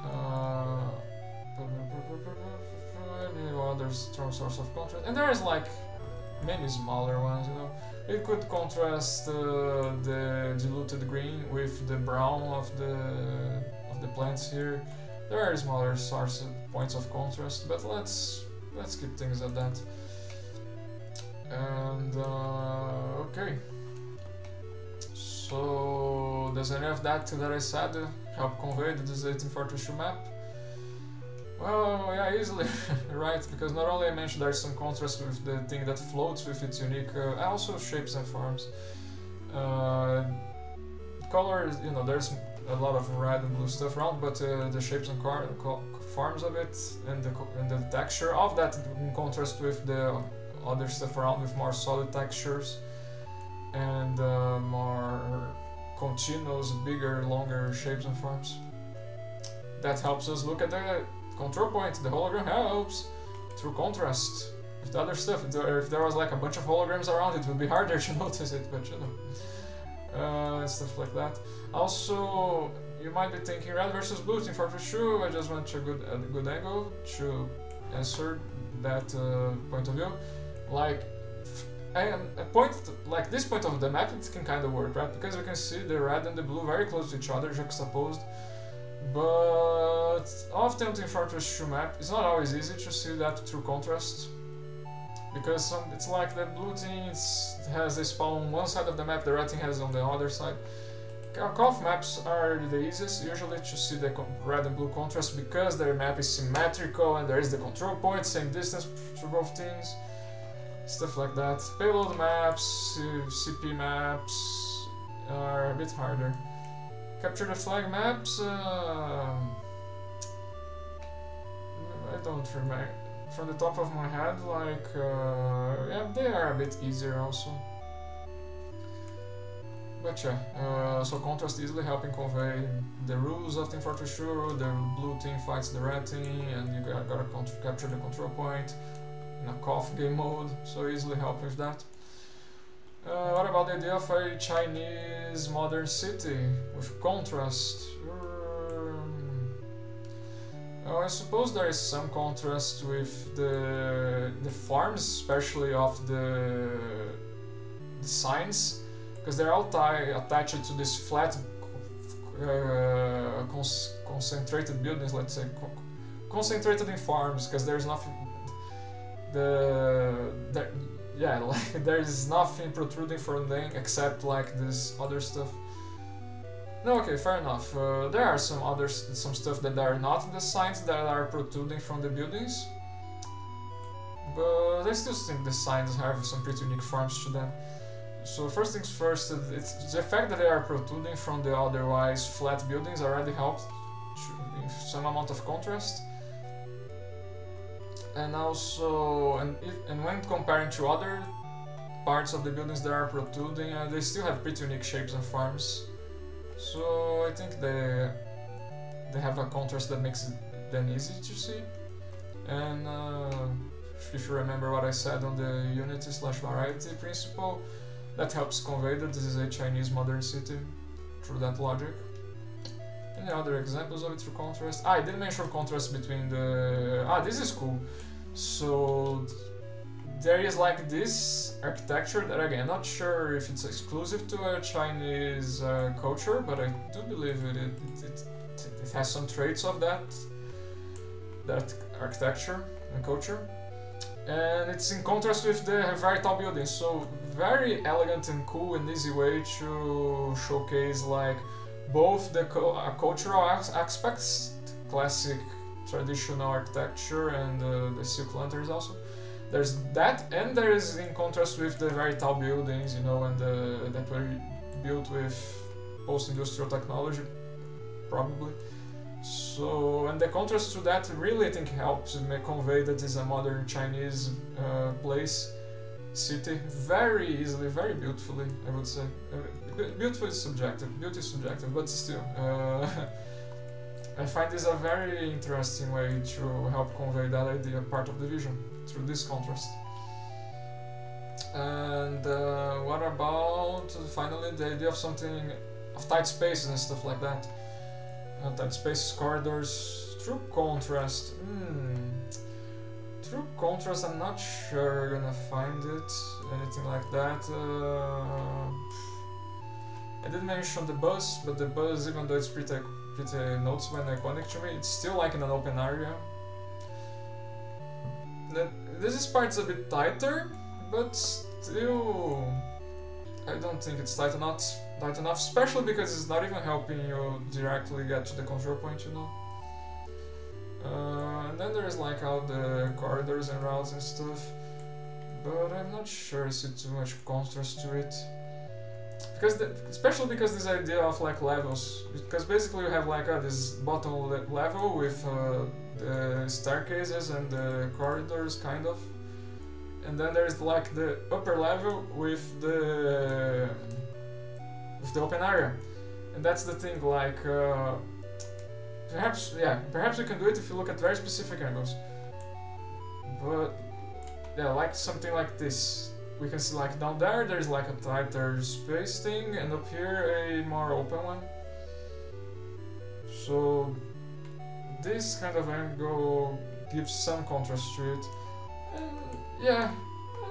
Uh, other strong source of contrast. And there is like many smaller ones, you know. It could contrast uh, the diluted green with the brown of the of the plants here. There are smaller source points of contrast, but let's let's keep things at that. And uh, okay. So does any of that that I said help convey the Desolating Fortress map? Well, yeah, easily, [LAUGHS] right? Because not only I mentioned there's some contrast with the thing that floats with its unique, uh, also shapes and forms. Uh, colors, you know, there's a lot of red and blue stuff around, but uh, the shapes and forms of it and the, and the texture of that in contrast with the other stuff around with more solid textures and uh, more continuous, bigger, longer shapes and forms. That helps us look at the control point. The hologram helps through contrast. If the other stuff, if there was like a bunch of holograms around, it would be harder to [LAUGHS] notice it, but you know, uh, stuff like that. Also, you might be thinking red versus blue in Fortress 2. I just want a good, a good angle to answer that uh, point of view. Like and a point like this point of the map it can kind of work, right? Because we can see the red and the blue very close to each other, juxtaposed. But Team Fortress 2 map, it's not always easy to see that through contrast. Because some, it's like the blue team has a spawn on one side of the map, the red team has on the other side. KOTH maps are the easiest usually to see the red and blue contrast because their map is symmetrical and there is the control point, same distance for both teams. Stuff like that. Payload maps, CP maps are a bit harder. Capture the flag maps, uh, I don't remember. From the top of my head, like, uh, yeah, they are a bit easier also. But yeah, uh, so contrast easily helping convey the rules of Team Fortress 2, the blue team fights the red team, and you gotta, gotta capture the control point in a KOTH game mode, so easily help with that. Uh, what about the idea of a Chinese modern city with contrast? Um, I suppose there is some contrast with the the farms, especially of the, the signs because they're all attached to this flat uh, concentrated buildings let's say co concentrated in farms because there's nothing the there, yeah [LAUGHS] like there's nothing protruding from them except like this other stuff. No okay fair enough. Uh, there are some other some stuff that are not in the signs that are protruding from the buildings. But I still think the signs have some pretty unique forms to them. So first things first, it's the fact that they are protruding from the otherwise flat buildings already helps some amount of contrast. And also, and, if, and when comparing to other parts of the buildings that are protruding, uh, they still have pretty unique shapes and forms. So I think they they have a contrast that makes it then easy to see. And uh, if you remember what I said on the unity slash variety principle, that helps convey that this is a Chinese modern city through that logic. Any other examples of it through contrast? Ah, I didn't mention contrast between the... Ah, this is cool. So there is like this architecture that again, not sure if it's exclusive to a Chinese uh, culture, but I do believe it, it, it, it has some traits of that, that architecture and culture and it's in contrast with the very tall buildings so very elegant and cool and easy way to showcase like both the uh, cultural aspects classic traditional architecture and uh, the silk lanterns also there's that and there is in contrast with the very tall buildings you know and the, that were built with post-industrial technology probably so, and the contrast to that really I think helps me convey that it's a modern Chinese uh, place, city, very easily, very beautifully, I would say. Beautiful is subjective, beauty is subjective, but still. Uh, [LAUGHS] I find this a very interesting way to help convey that idea, part of the vision, through this contrast. And uh, what about, finally, the idea of something, of tight spaces and stuff like that? Uh, that space corridors through contrast. Hmm. Through contrast, I'm not sure you're gonna find it. Anything like that. Uh, I did mention the bus, but the bus, even though it's pretty pretty noticeable and iconic to me, it's still like in an open area. This part's a bit tighter, but still, I don't think it's tight enough tight enough, especially because it's not even helping you directly get to the control point, you know. Uh, and then there's like all the corridors and routes and stuff, but I'm not sure I see too much contrast to it. Because the, especially because this idea of like levels, because basically you have like uh, this bottom le level with uh, the staircases and the corridors, kind of, and then there's like the upper level with the with the open area. And that's the thing, like, uh, perhaps, yeah, perhaps you can do it if you look at very specific angles. But, yeah, like something like this. We can see like down there, there's like a tighter space thing, and up here a more open one. So, this kind of angle gives some contrast to it. And, yeah,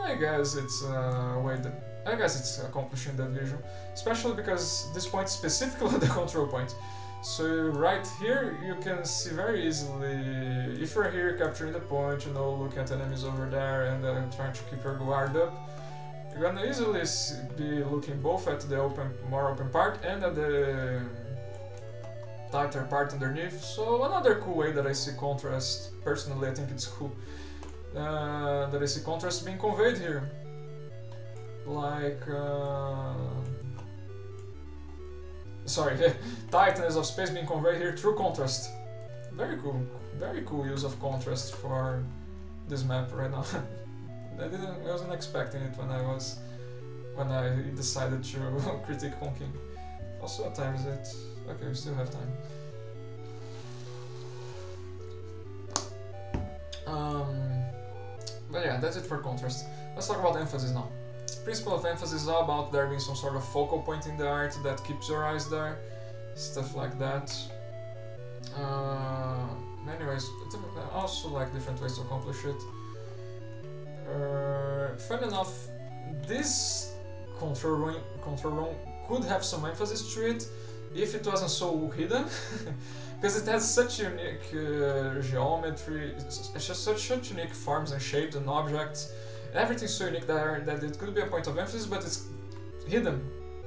I guess it's a way that I guess it's accomplishing that vision, especially because this point specifically [LAUGHS] the control point, So right here, you can see very easily, if you're here capturing the point, you know, look at enemies over there and uh, trying to keep your guard up, you're gonna easily be looking both at the open, more open part and at the tighter part underneath. So another cool way that I see contrast, personally I think it's cool, uh, that I see contrast being conveyed here. Like... Uh, sorry, [LAUGHS] tightness of space being conveyed here through contrast. Very cool, very cool use of contrast for this map right now. [LAUGHS] I didn't, I wasn't expecting it when I was, when I decided to [LAUGHS] critique Kong King. Also what time is it, okay, we still have time. Um, but yeah, that's it for contrast. Let's talk about emphasis now principle of emphasis is all about there being some sort of focal point in the art that keeps your eyes there, stuff like that. Uh, anyways, I also like different ways to accomplish it. Uh, fun enough, this control room, control room could have some emphasis to it if it wasn't so hidden. [LAUGHS] because it has such unique uh, geometry, it's just such, such unique forms and shapes and objects everything's so unique there that it could be a point of emphasis, but it's hidden.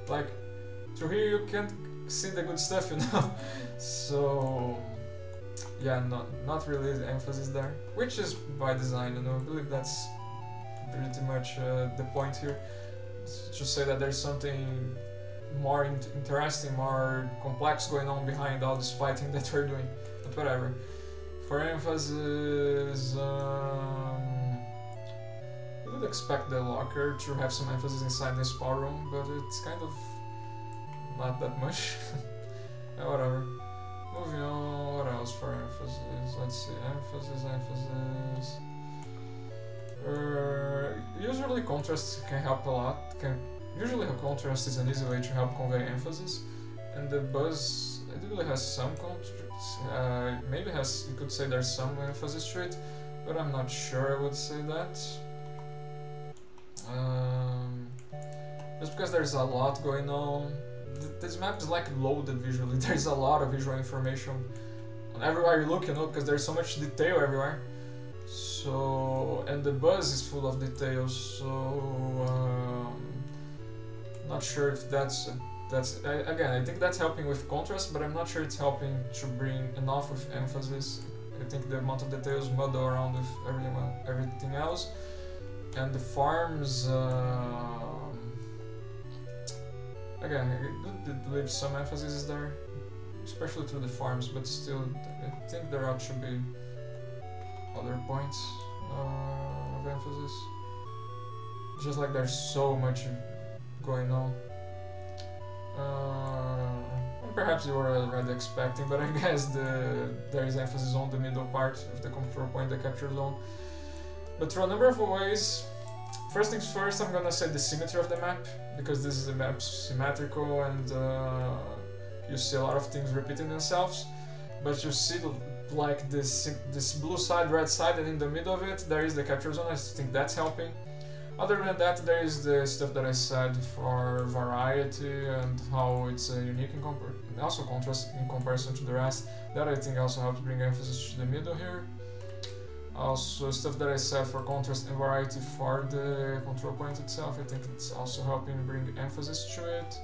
Like, through here you can't see the good stuff, [LAUGHS] you know? so, yeah, not, not really the emphasis there. Which is by design, you know, I believe that's pretty much uh, the point here. To say that there's something more in interesting, more complex going on behind all this fighting [LAUGHS] that we're doing. But whatever. For emphasis, um, would expect the locker to have some emphasis inside the spa room, but it's kind of not that much. [LAUGHS] yeah, whatever. Moving on, what else for emphasis? Let's see, emphasis, emphasis. Uh, usually contrast can help a lot. Can Usually contrast is an easy way to help convey emphasis, and the buzz it really has some contrast. Uh, maybe has you could say there's some emphasis to it, but I'm not sure I would say that. Um, just because there's a lot going on. Th this map is like loaded visually. [LAUGHS] There's a lot of visual information on everywhere you look, you know, because there's so much detail everywhere. So, and the buzz is full of details. So, um, not sure if that's that's I, again. I think that's helping with contrast, but I'm not sure it's helping to bring enough with emphasis. I think the amount of details muddle around with everyone, everything else and the farms um, again it, leaves some emphasis there especially to the farms but still I think there ought to be other points uh, of emphasis just like there's so much going on uh, perhaps you were already expecting but I [LAUGHS] guess the there is emphasis on the middle part of the control point the capture zone but through a number of ways. First things first, I'm gonna set the symmetry of the map, because this is a map symmetrical and uh, you see a lot of things repeating themselves. But you see like this, this blue side, red side, and in the middle of it, there is the capture zone. I think that's helping. Other than that, there is the stuff that I said for variety and how it's uh, unique in also contrast in comparison to the rest. That I think also helps bring emphasis to the middle here. Also stuff that I said for contrast and variety for the control point itself, I think it's also helping bring emphasis to it.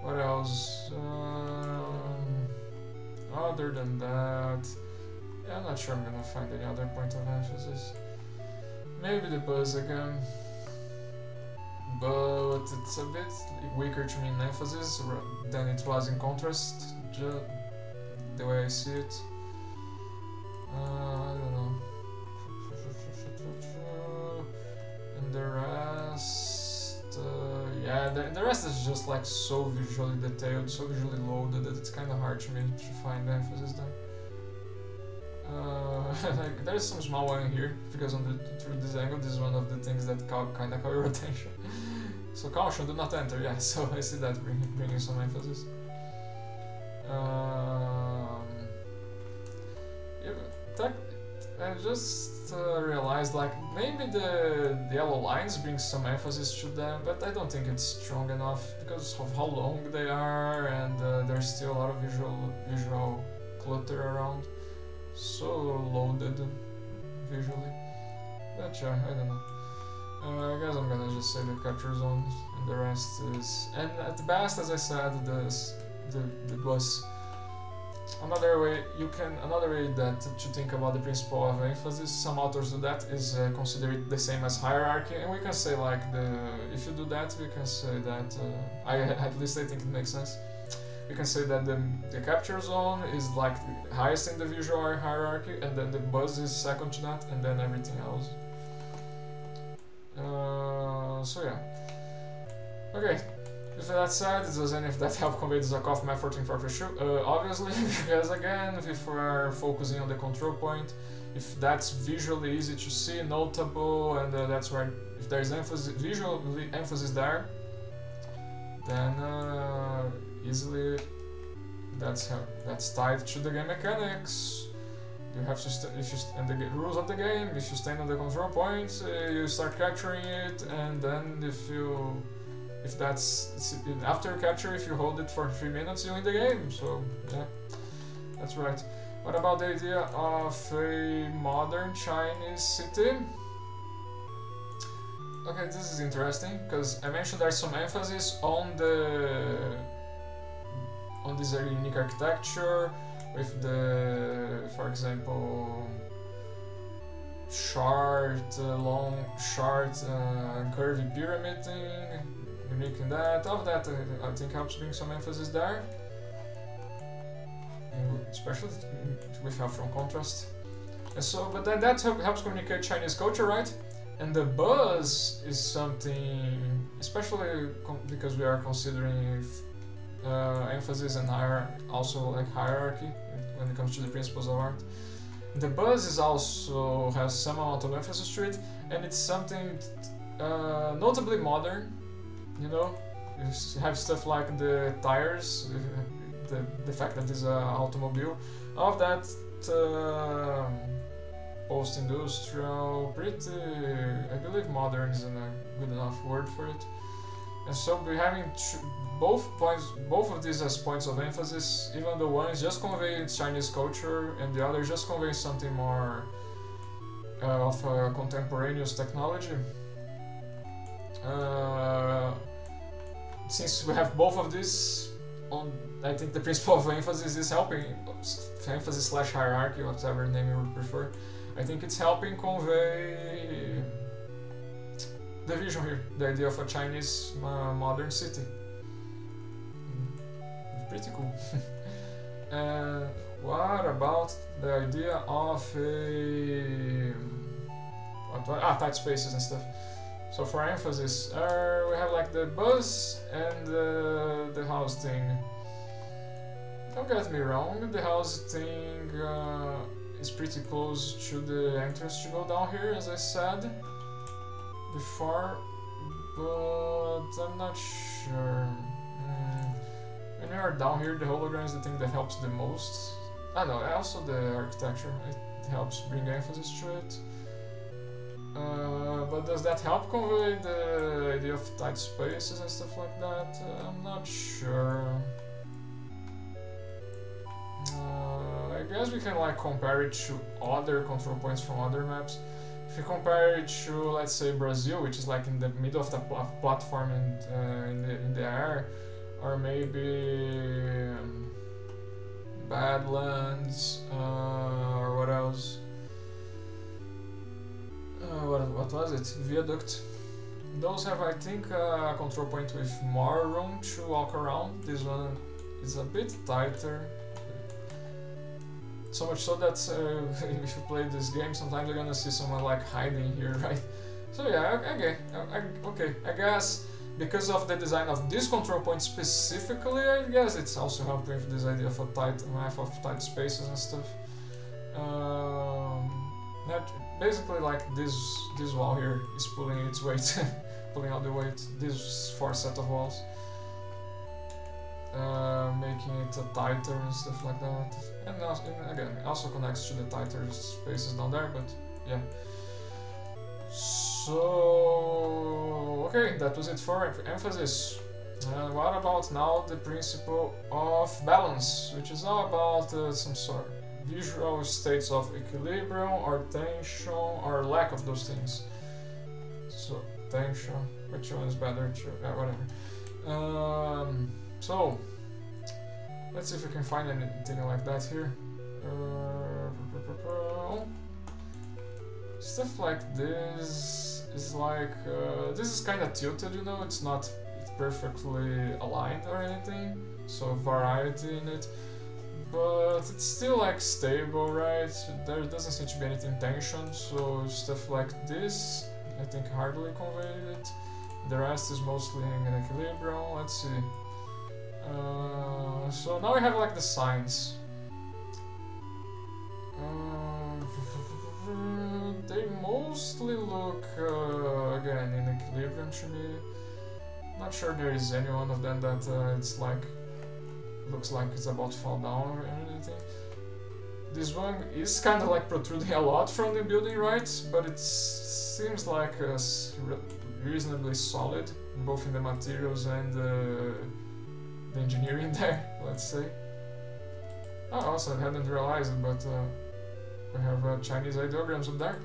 What else? Um, other than that, yeah, I'm not sure I'm gonna find any other point of emphasis. Maybe the buzz again, but it's a bit weaker to me in emphasis than it was in contrast, the way I see it. Uh, I don't know. [LAUGHS] And the rest, uh, yeah, the, the rest is just like so visually detailed, so visually loaded that it's kind of hard to me to find emphasis there. Uh, [LAUGHS] like there's some small one here because on the through this angle, this is one of the things that kind of caught your [LAUGHS] attention. so caution, do not enter. Yeah, [LAUGHS] so I see that bringing bringing some emphasis. Um, yeah, I just uh, realized like maybe the, the yellow lines bring some emphasis to them, but I don't think it's strong enough because of how long they are and uh, there's still a lot of visual visual clutter around. So loaded visually. But yeah, I don't know. Uh, I guess I'm gonna just say the capture zones and the rest is... And at the best, as I said, the, the, the bus another way you can another way that to think about the principle of emphasis some authors do that is uh, consider it the same as hierarchy and we can say like the if you do that we can say that uh, i [LAUGHS] at least i think it makes sense. We can say that the, the capture zone is like the highest in the visual hierarchy and then the buzz is second to that and then everything else. Uh, so yeah. Okay with that said, does any of that help convey the Zarkov map 1442? Uh, obviously, [LAUGHS] because again, if we're focusing on the control point, if that's visually easy to see, notable, and uh, that's where if there's emphasis, visual emphasis there, then uh, easily that's how, that's tied to the game mechanics. You have to if you and the rules of the game. If you stand on the control point, uh, you start capturing it, and then if you if that's after capture if you hold it for three minutes you win the game. So yeah that's right. What about the idea of a modern Chinese city? Okay this is interesting because I mentioned there's some emphasis on the on this unique architecture with the for example short, uh, long, short, uh, curvy pyramid thing unique in that. Of that, uh, I think helps bring some emphasis there. Especially with help from contrast. And so, but then that helps communicate Chinese culture, right? And the buzz is something, especially because we are considering uh, emphasis and higher, also like hierarchy when it comes to the principles of art. The buzz is also has some amount of emphasis to it, and it's something uh, notably modern you know you have stuff like the tires the, the fact that it's an automobile. Of that uh, post-industrial pretty I believe modern is a good enough word for it. And so we're having both points both of these as points of emphasis even though one is just conveying Chinese culture and the other just conveying something more uh, of a contemporaneous technology uh, since we have both of these, on I think the principle of emphasis is helping emphasis slash hierarchy, whatever name you would prefer. I think it's helping convey the vision here, the idea of a Chinese uh, modern city. Mm, pretty cool. and [LAUGHS] what about the idea of a what, ah tight spaces and stuff? So for emphasis, uh, we have like the bus and uh, the house thing. Don't get me wrong, the house thing uh, is pretty close to the entrance to go down here, as I said before, but I'm not sure. Mm. When you are down here, the hologram is the thing that helps the most. I know, also the architecture, it helps bring emphasis to it. Uh, but does that help convey the idea of tight spaces and stuff like that? Uh, I'm not sure. Uh, I guess we can like compare it to other control points from other maps. If you compare it to, let's say, Brazil, which is like in the middle of the pl platform in, uh, in, the, in the air, or maybe um, Badlands, uh, or what else? Uh, what, was it? Viaduct. Those have, I think, a control point with more room to walk around. This one is a bit tighter. So much so that uh, [LAUGHS] if you play this game, sometimes you're gonna see someone like hiding here, [LAUGHS] right? So yeah, okay, okay. I guess because of the design of this control point specifically, I guess it's also helping with this idea of a tight map of tight spaces and stuff. Um, that basically like this this wall here is pulling its weight, [LAUGHS] pulling out the weight. This four set of walls. uh, making it tighter and stuff like that. And, also, and again, also connects to the tighter spaces down there, but yeah. So, okay, that was it for emphasis. What about now the principle of balance, which is all about uh, some sort visual states of equilibrium or tension or lack of those things. So, tension, which one is better to, whatever. Um, so, let's see if we can find anything like that here. Uh, stuff like this is like, uh, this is kind of tilted, you know, it's not perfectly aligned or anything, so variety in it. But it's still like stable, right? There doesn't seem to be anything tension, so stuff like this, I think hardly conveyed it. The rest is mostly in equilibrium. Let's see. Uh, so now we have like the signs. Uh, [LAUGHS] they mostly look uh, again in equilibrium to me. Not sure there is any one of them that uh, it's like looks like it's about to fall down or anything. This one is kind of like protruding a lot from the building, right? But it seems like reasonably solid, both in the materials and uh, the engineering [LAUGHS] there, let's say. Oh, also, I hadn't realized it, but uh, we have uh, Chinese ideograms up there.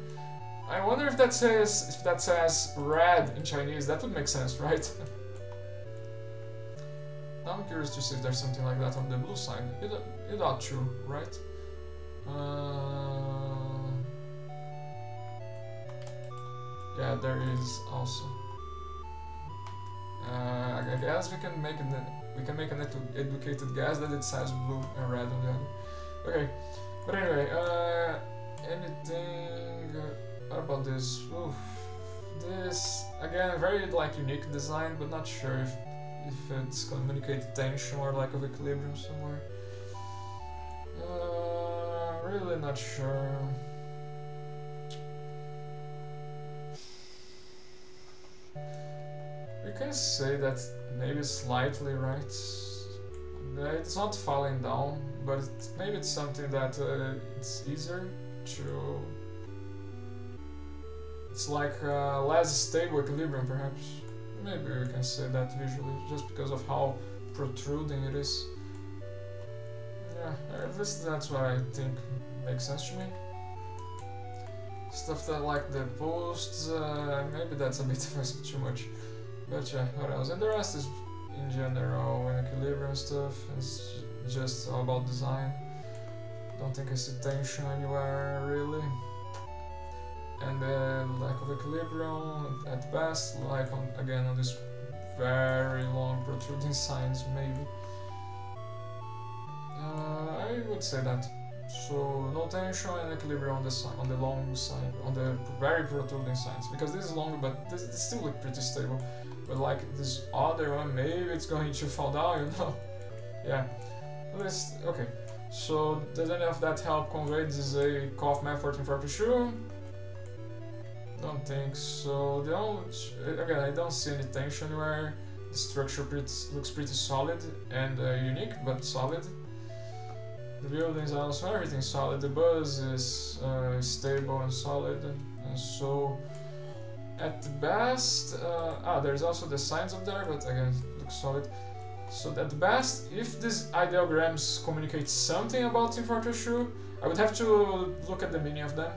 I wonder if that says if that says red in Chinese. That would make sense, [LAUGHS] right? I'm curious to see if there's something like that on the blue side. It, it ought to, right? Uh, yeah, there is also. Uh, I guess we can make an we can make an educated guess that it says blue and red on the other. Okay, but anyway, uh, anything? About this? Oof. This again, very like unique design, but not sure if if it's communicated tension or lack of equilibrium somewhere. Uh, really not sure. We can say that maybe slightly right. It's not falling down, but it, maybe it's something that uh, it's easier to. It's like uh, less stable equilibrium, perhaps. Maybe we can say that visually, just because of how protruding it is. Yeah, at least that's what I think makes sense to me. Stuff that like the posts, uh, maybe that's a bit [LAUGHS] too much. But yeah, what else? And the rest is in general in equilibrium stuff. It's just all about design. Don't think I see tension anywhere really and then lack of equilibrium at best, like on again on this very long protruding signs maybe. Uh, I would say that. So no tension and equilibrium on the on the long side, on the very protruding signs, because this is longer, but this, this still look pretty stable. But like this other one, maybe it's going to fall down, [LAUGHS] you know? yeah. This okay. So does any of that help convey this is a KOTH map for Team Fortress don't think so. The only, again, I don't see any tension anywhere. The structure pretty, looks pretty solid and uh, unique, but solid. The buildings are also, everything solid. The buzz is uh, stable and solid. And so, at the best, uh, ah, there's also the signs up there, but again, looks solid. So at the best, if these ideograms communicate something about Fortress 2, I would have to look at the meaning of them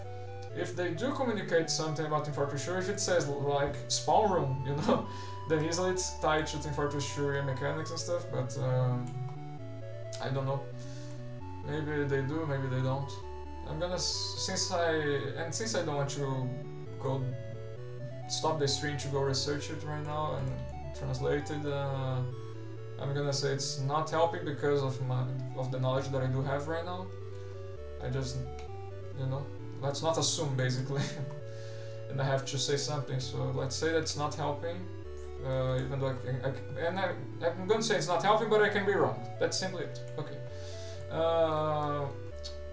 if they do communicate something about 2, if it says like spawn room, [LAUGHS] you know, then easily it's tied to 2 mechanics and stuff, but um, I don't know. Maybe they do, maybe they don't. I'm gonna, since I, and since I don't want to go, stop the stream to go research it right now and translate it, uh, I'm gonna say it's not helping because of my, of the knowledge that I do have right now. I just, you know, let's not assume basically. [LAUGHS] and I have to say something, so let's say that's not helping. Uh, even though I, can, I and I, I'm gonna say it's not helping, but I can be wrong. That's simply it. Okay. Uh,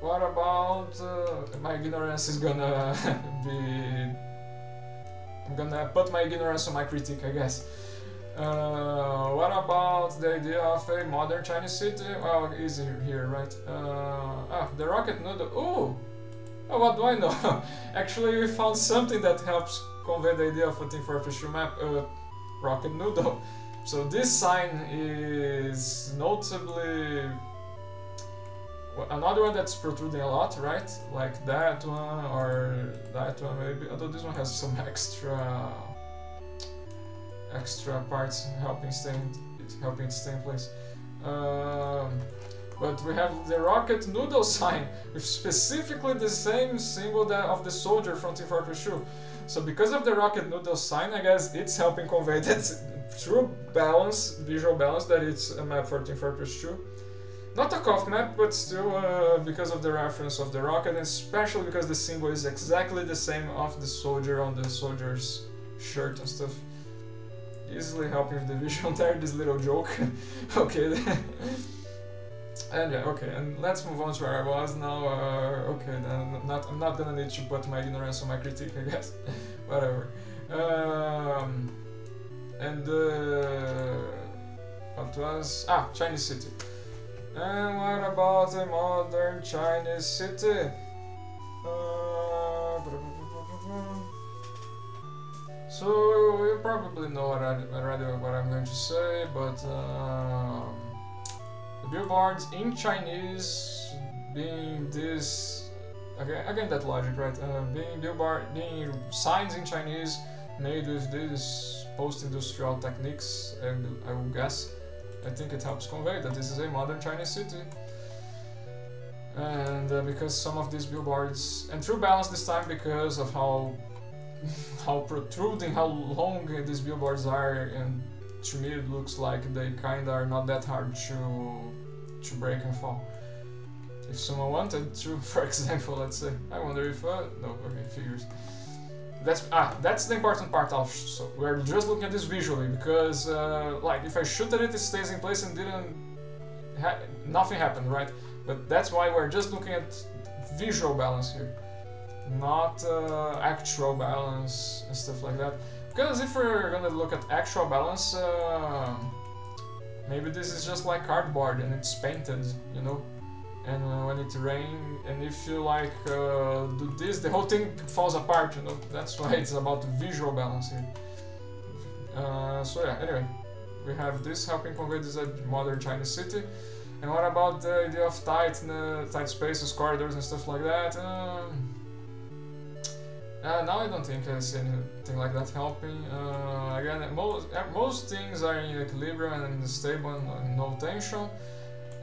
what about uh, my ignorance is gonna [LAUGHS] be I'm gonna put my ignorance on my critique, I guess. Uh, what about the idea of a modern Chinese city? Well, easy here, right? Uh, ah, the rocket noodle. Ooh! Oh, what do I know? [LAUGHS] Actually, we found something that helps convey the idea of a Team Fortress 2 map. Uh, rocket noodle. So this sign is notably another one that's protruding a lot, right? Like that one or that one maybe. Although this one has some [LAUGHS] extra extra parts helping stay in, helping stay in place. Um, but we have the rocket noodle sign with specifically the same symbol that of the soldier from Team Fortress 2. So because of the rocket noodle sign, I guess it's helping convey that true balance, visual balance, that it's a map for Team Fortress 2. Not a KOTH map, but still uh, because of the reference of the rocket, and especially because the symbol is exactly the same of the soldier on the soldier's shirt and stuff. Easily helping with the visual [LAUGHS] there, this little joke. [LAUGHS] okay. [LAUGHS] and yeah, okay, and let's move on to where I was now. Uh, okay, then not, I'm not gonna need to put my ignorance on my critique, I guess. [LAUGHS] Whatever. Um, and uh, what was ah Chinese city. And what about a modern Chinese city? Uh, so you probably know already, what I'm going to say, but um, billboards in Chinese being this again, again that logic, right? Uh, being billboard, being signs in Chinese made with these post-industrial techniques, and I will guess I think it helps convey that this is a modern Chinese city. And uh, because some of these billboards, and true balance this time because of how [LAUGHS] how protruding, how long these billboards are, and to me it looks like they kinda are not that hard to to break and fall. If someone wanted to, [LAUGHS] for example, let's say, I wonder if, uh, no, okay, figures. That's ah, that's the important part also. So we're just looking at this visually because, uh, like, if I shoot at it, it stays in place and didn't, ha nothing happened, right? But that's why we're just looking at visual balance here, not uh, actual balance and stuff like that. Because if we're gonna look at actual balance, uh, maybe this is just like cardboard and it's painted, you know? And uh, when it rains and if you like uh, do this the whole thing falls apart you know? That's why it's about visual balance here. Uh, so yeah anyway. We have this helping convey this modern Chinese city. And what about the idea of tight uh, tight spaces corridors and stuff like that? Um, uh, now I don't think I see anything like that helping. Uh, again, most most things are in equilibrium and stable and no tension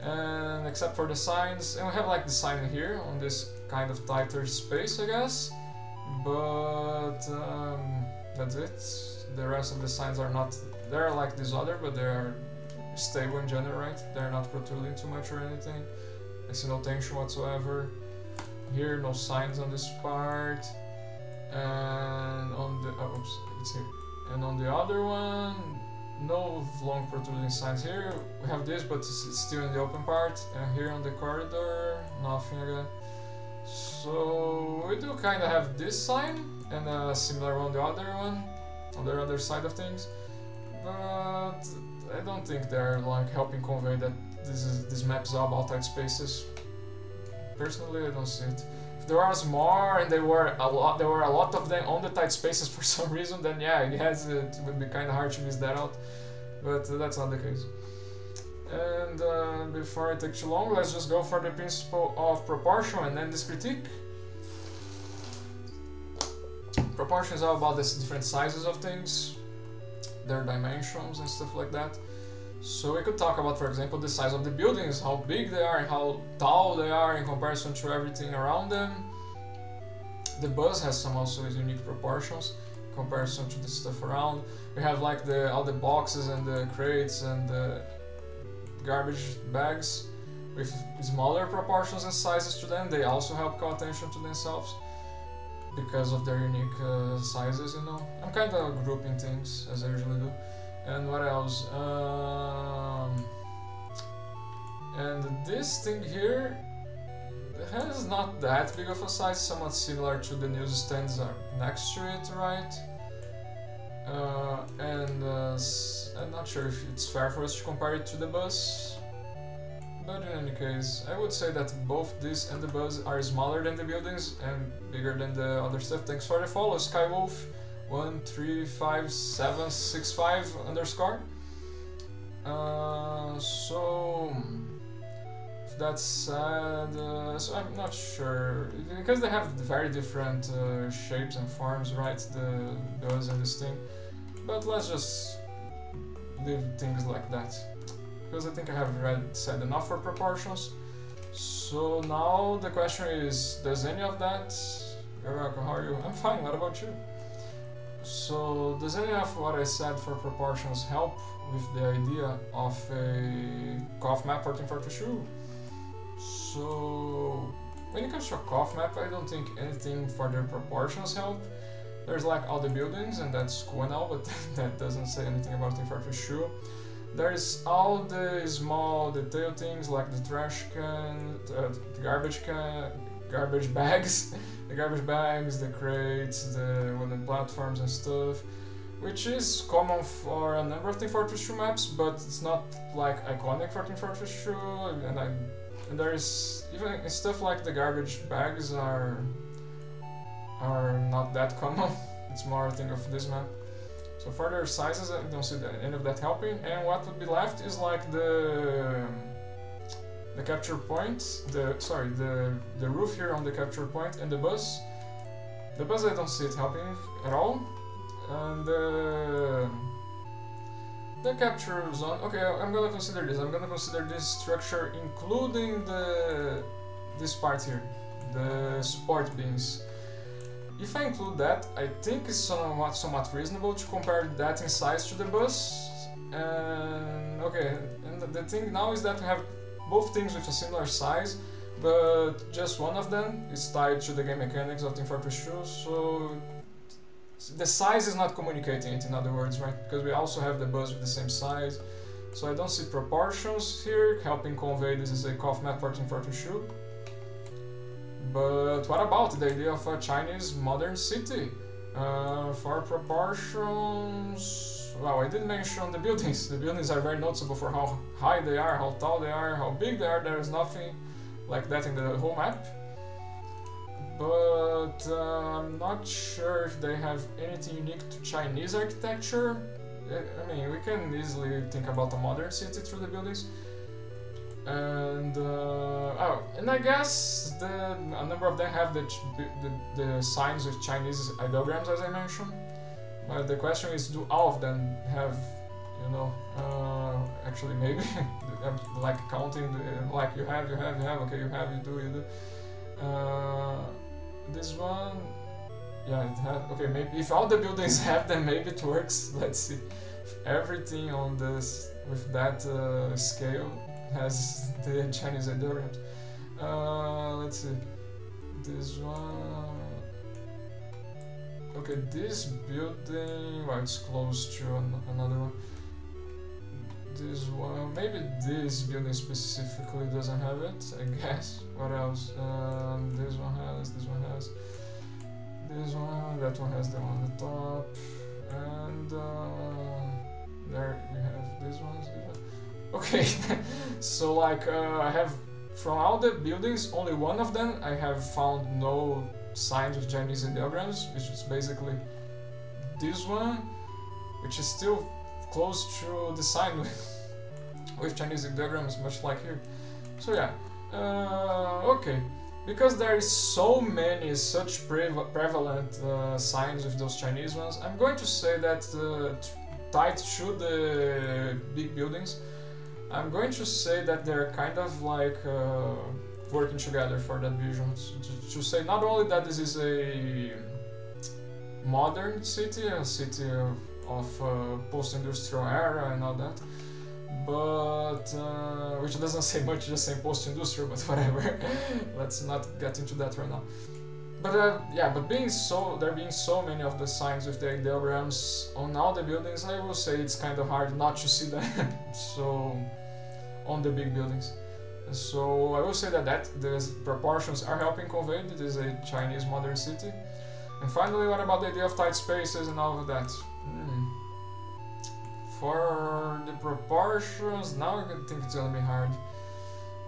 and except for the signs and we have like the sign here on this kind of tighter space I guess but um, that's it. The rest of the signs are not they're like this other but they're stable in general right? They're not protruding too much or anything. I see no tension whatsoever. Here no signs on this part and on the oh, oops it's here and on the other one no long protruding signs here. We have this, but it's still in the open part. And here on the corridor, nothing again. So we do kind of have this sign and a similar one the other one, on the other side of things. But I don't think they're like helping convey that this is this map is all about tight spaces. Personally, I don't see it there was more and there were a lot there were a lot of them on the tight spaces [LAUGHS] for some reason then yeah I guess it would be kind of hard to miss that out. But that's not the case. And uh, before I take too long let's just go for the principle of proportion and then this critique. Proportion is all about the different sizes of things their dimensions and stuff like that so we could talk about, for example, the size of the buildings, how big they are and how tall they are in comparison to everything around them. The bus has some also unique proportions in comparison to the stuff around. We have like the all the boxes and the crates and the garbage bags with smaller proportions and sizes to them. They also help call attention to themselves because of their unique uh, sizes, you know. I'm kind of grouping things as I usually do. And what else? Um, and this thing here has not that big of a size, somewhat similar to the newsstands next to it, right? Uh, and uh, I'm not sure if it's fair for us to compare it to the bus. But in any case, I would say that both this and the bus are smaller than the buildings and bigger than the other stuff. Thanks for the follow, Skywolf. 135765 underscore. Uh, so that's sad. Uh, so I'm not sure because they have very different uh, shapes and forms, right? The buzz and this thing. But let's just leave things like that because I think I have read said enough for proportions. So now the question is, does any of that? how are you? I'm fine. What about you? So does any of what I said for proportions help with the idea of a KOTH map for Timbuktu? So when it comes to a KOTH map, I don't think anything for the proportions help. There's like all the buildings and that's cool now, but [LAUGHS] that doesn't say anything about Timbuktu. There's all the small detail things like the trash can, uh, the garbage can, garbage bags, [LAUGHS] the garbage bags, the crates, the wooden platforms and stuff which is common for a number of Team Fortress 2 maps, but it's not like iconic for Team Fortress 2, and, I, and there is even stuff like the garbage bags are are not that common. [LAUGHS] it's more a thing of this map. So for their sizes, I don't see the any of that helping. And what would be left is like the the capture point, the sorry, the the roof here on the capture point and the bus. The bus I don't see it helping at all and the the capture zone okay i'm gonna consider this i'm gonna consider this structure including the this part here the support beams if I include that, I think it's somewhat, somewhat reasonable to compare that in size to the bus. And okay, and the thing now is that we have both things with a similar size, but just one of them is tied to the game mechanics of Team Fortress 2, so the size is not communicating it in other words, right? Because we also have the bus with the same size. So I don't see proportions here helping convey this is a KOTH map for Team Fortress 2. But what about the idea of a Chinese modern city? Uh, for proportions, well, I didn't mention the buildings. The buildings are very noticeable for how high they are, how tall they are, how big they are. There is nothing like that in the whole map but uh, I'm not sure if they have anything unique to Chinese architecture. I mean, we can easily think about a modern city through the buildings. And uh, oh, and I guess the a number of them have the, the, the signs with Chinese ideograms, as I mentioned. But the question is, do all of them have, you know, uh, actually maybe, [LAUGHS] like counting, the, like you have, you have, you have, okay, you have, you do, you do. Uh, this one, yeah, it. Okay, maybe if all the buildings [LAUGHS] have them, maybe it works. [LAUGHS] Let's see. If everything on this with that uh, scale has the Chinese ideograms. Uh, let's see. This one. Okay, this building. Well, it's close to an another one this one, maybe this building specifically doesn't have it, I guess. What else? Um, this one has, this one has, this one, that one has the one on the top, and uh, there we have this one. Okay, [LAUGHS] so like uh, I have from all the buildings, only one of them I have found no signs of Chinese ideograms, which is basically this one, which is still close to the sign [LAUGHS] with Chinese ideograms, much like here. So yeah, uh, okay. Because there is so many such pre prevalent uh, signs with those Chinese ones, I'm going to say that uh, tied to the big buildings, I'm going to say that they're kind of like uh, working together for that vision. To, to, say not only that this is a modern city, a city of of uh, post-industrial era and all that but uh, which doesn't say much just saying post-industrial but [LAUGHS] whatever. Let's not get into that right now. But uh, yeah but being so there being so many of the signs with the ideograms on all the buildings i will say it's kind of hard not to see them. [LAUGHS] So on the big buildings so i will say that that the proportions are helping convey that it is a chinese modern city And finally, what about the idea of tight spaces and all of that? Hmm. For the proportions, now I think it's gonna be hard.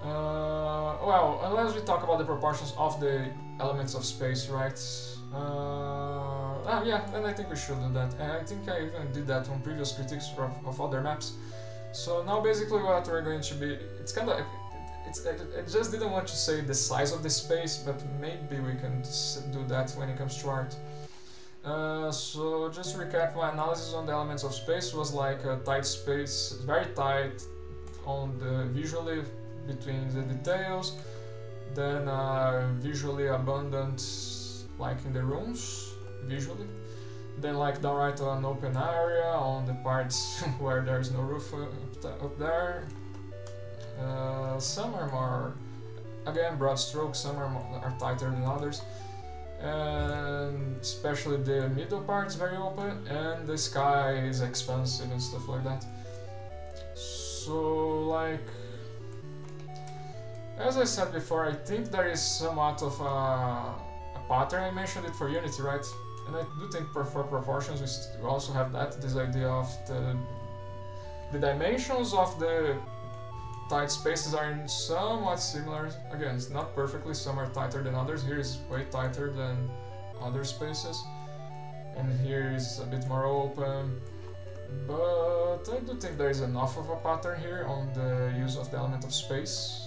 Uh, well, unless we talk about the proportions of the elements of space, right? Uh, ah, yeah, then I think we should do that. And I think I even did that on previous critiques of, of other maps. So now basically what we're going to be, it's kind of, it's, I, I just didn't want to say the size of the space, but maybe we can do that when it comes to art. Uh, so just to recap, my analysis on the elements of space was like a tight space, very tight on the visually between the details, then uh, visually abundant like in the rooms, visually, then like downright an open area on the parts [LAUGHS] where there's no roof up there. Uh, some are more, again, broad strokes, some are, more, are tighter than others. And especially the middle part is very open and the sky is expansive and stuff like that. So like as I said before I think there is somewhat of a, a pattern. I mentioned it for Unity right? And I do think for, proportions we also have that this idea of the the dimensions of the tight spaces are somewhat similar. Again, it's not perfectly, some are tighter than others. Here is way tighter than other spaces. And here is a bit more open. But I do think there is enough of a pattern here on the use of the element of space.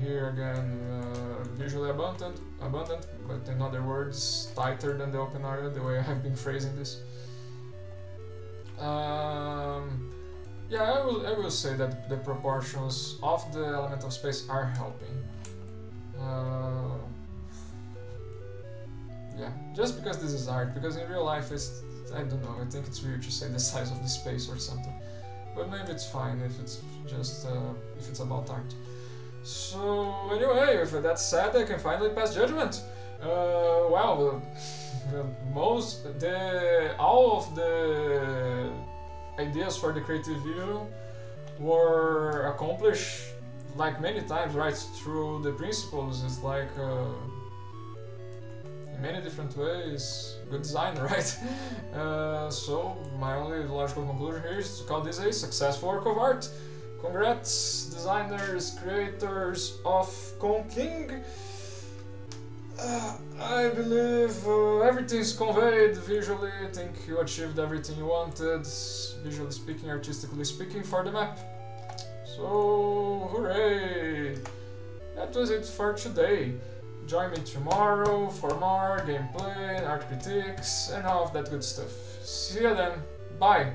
Here again, uh, visually abundant, abundant, but in other words, tighter than the open area, the way I have been phrasing this. Um, yeah, I will, I will say that the proportions of the element of space are helping. Uh, yeah, just because this is art, because in real life it's, I don't know, I think it's weird to say the size of the space or something. But maybe it's fine if it's just, uh, if it's about art. So anyway, with that said, I can finally pass judgment. Uh, well, most, the, all of the ideas for the creative view were accomplished like many times right through the principles. It's like uh, in many different ways. Good design [LAUGHS] right? Uh, so my only logical conclusion here is to call this a successful work of art. Congrats designers creators of Kong King uh, I believe uh, is conveyed visually. I think you achieved everything you wanted, visually speaking, artistically speaking, for the map. So, hooray! That was it for today. Join me tomorrow for more gameplay, art critiques, and all of that good stuff. See you then. Bye!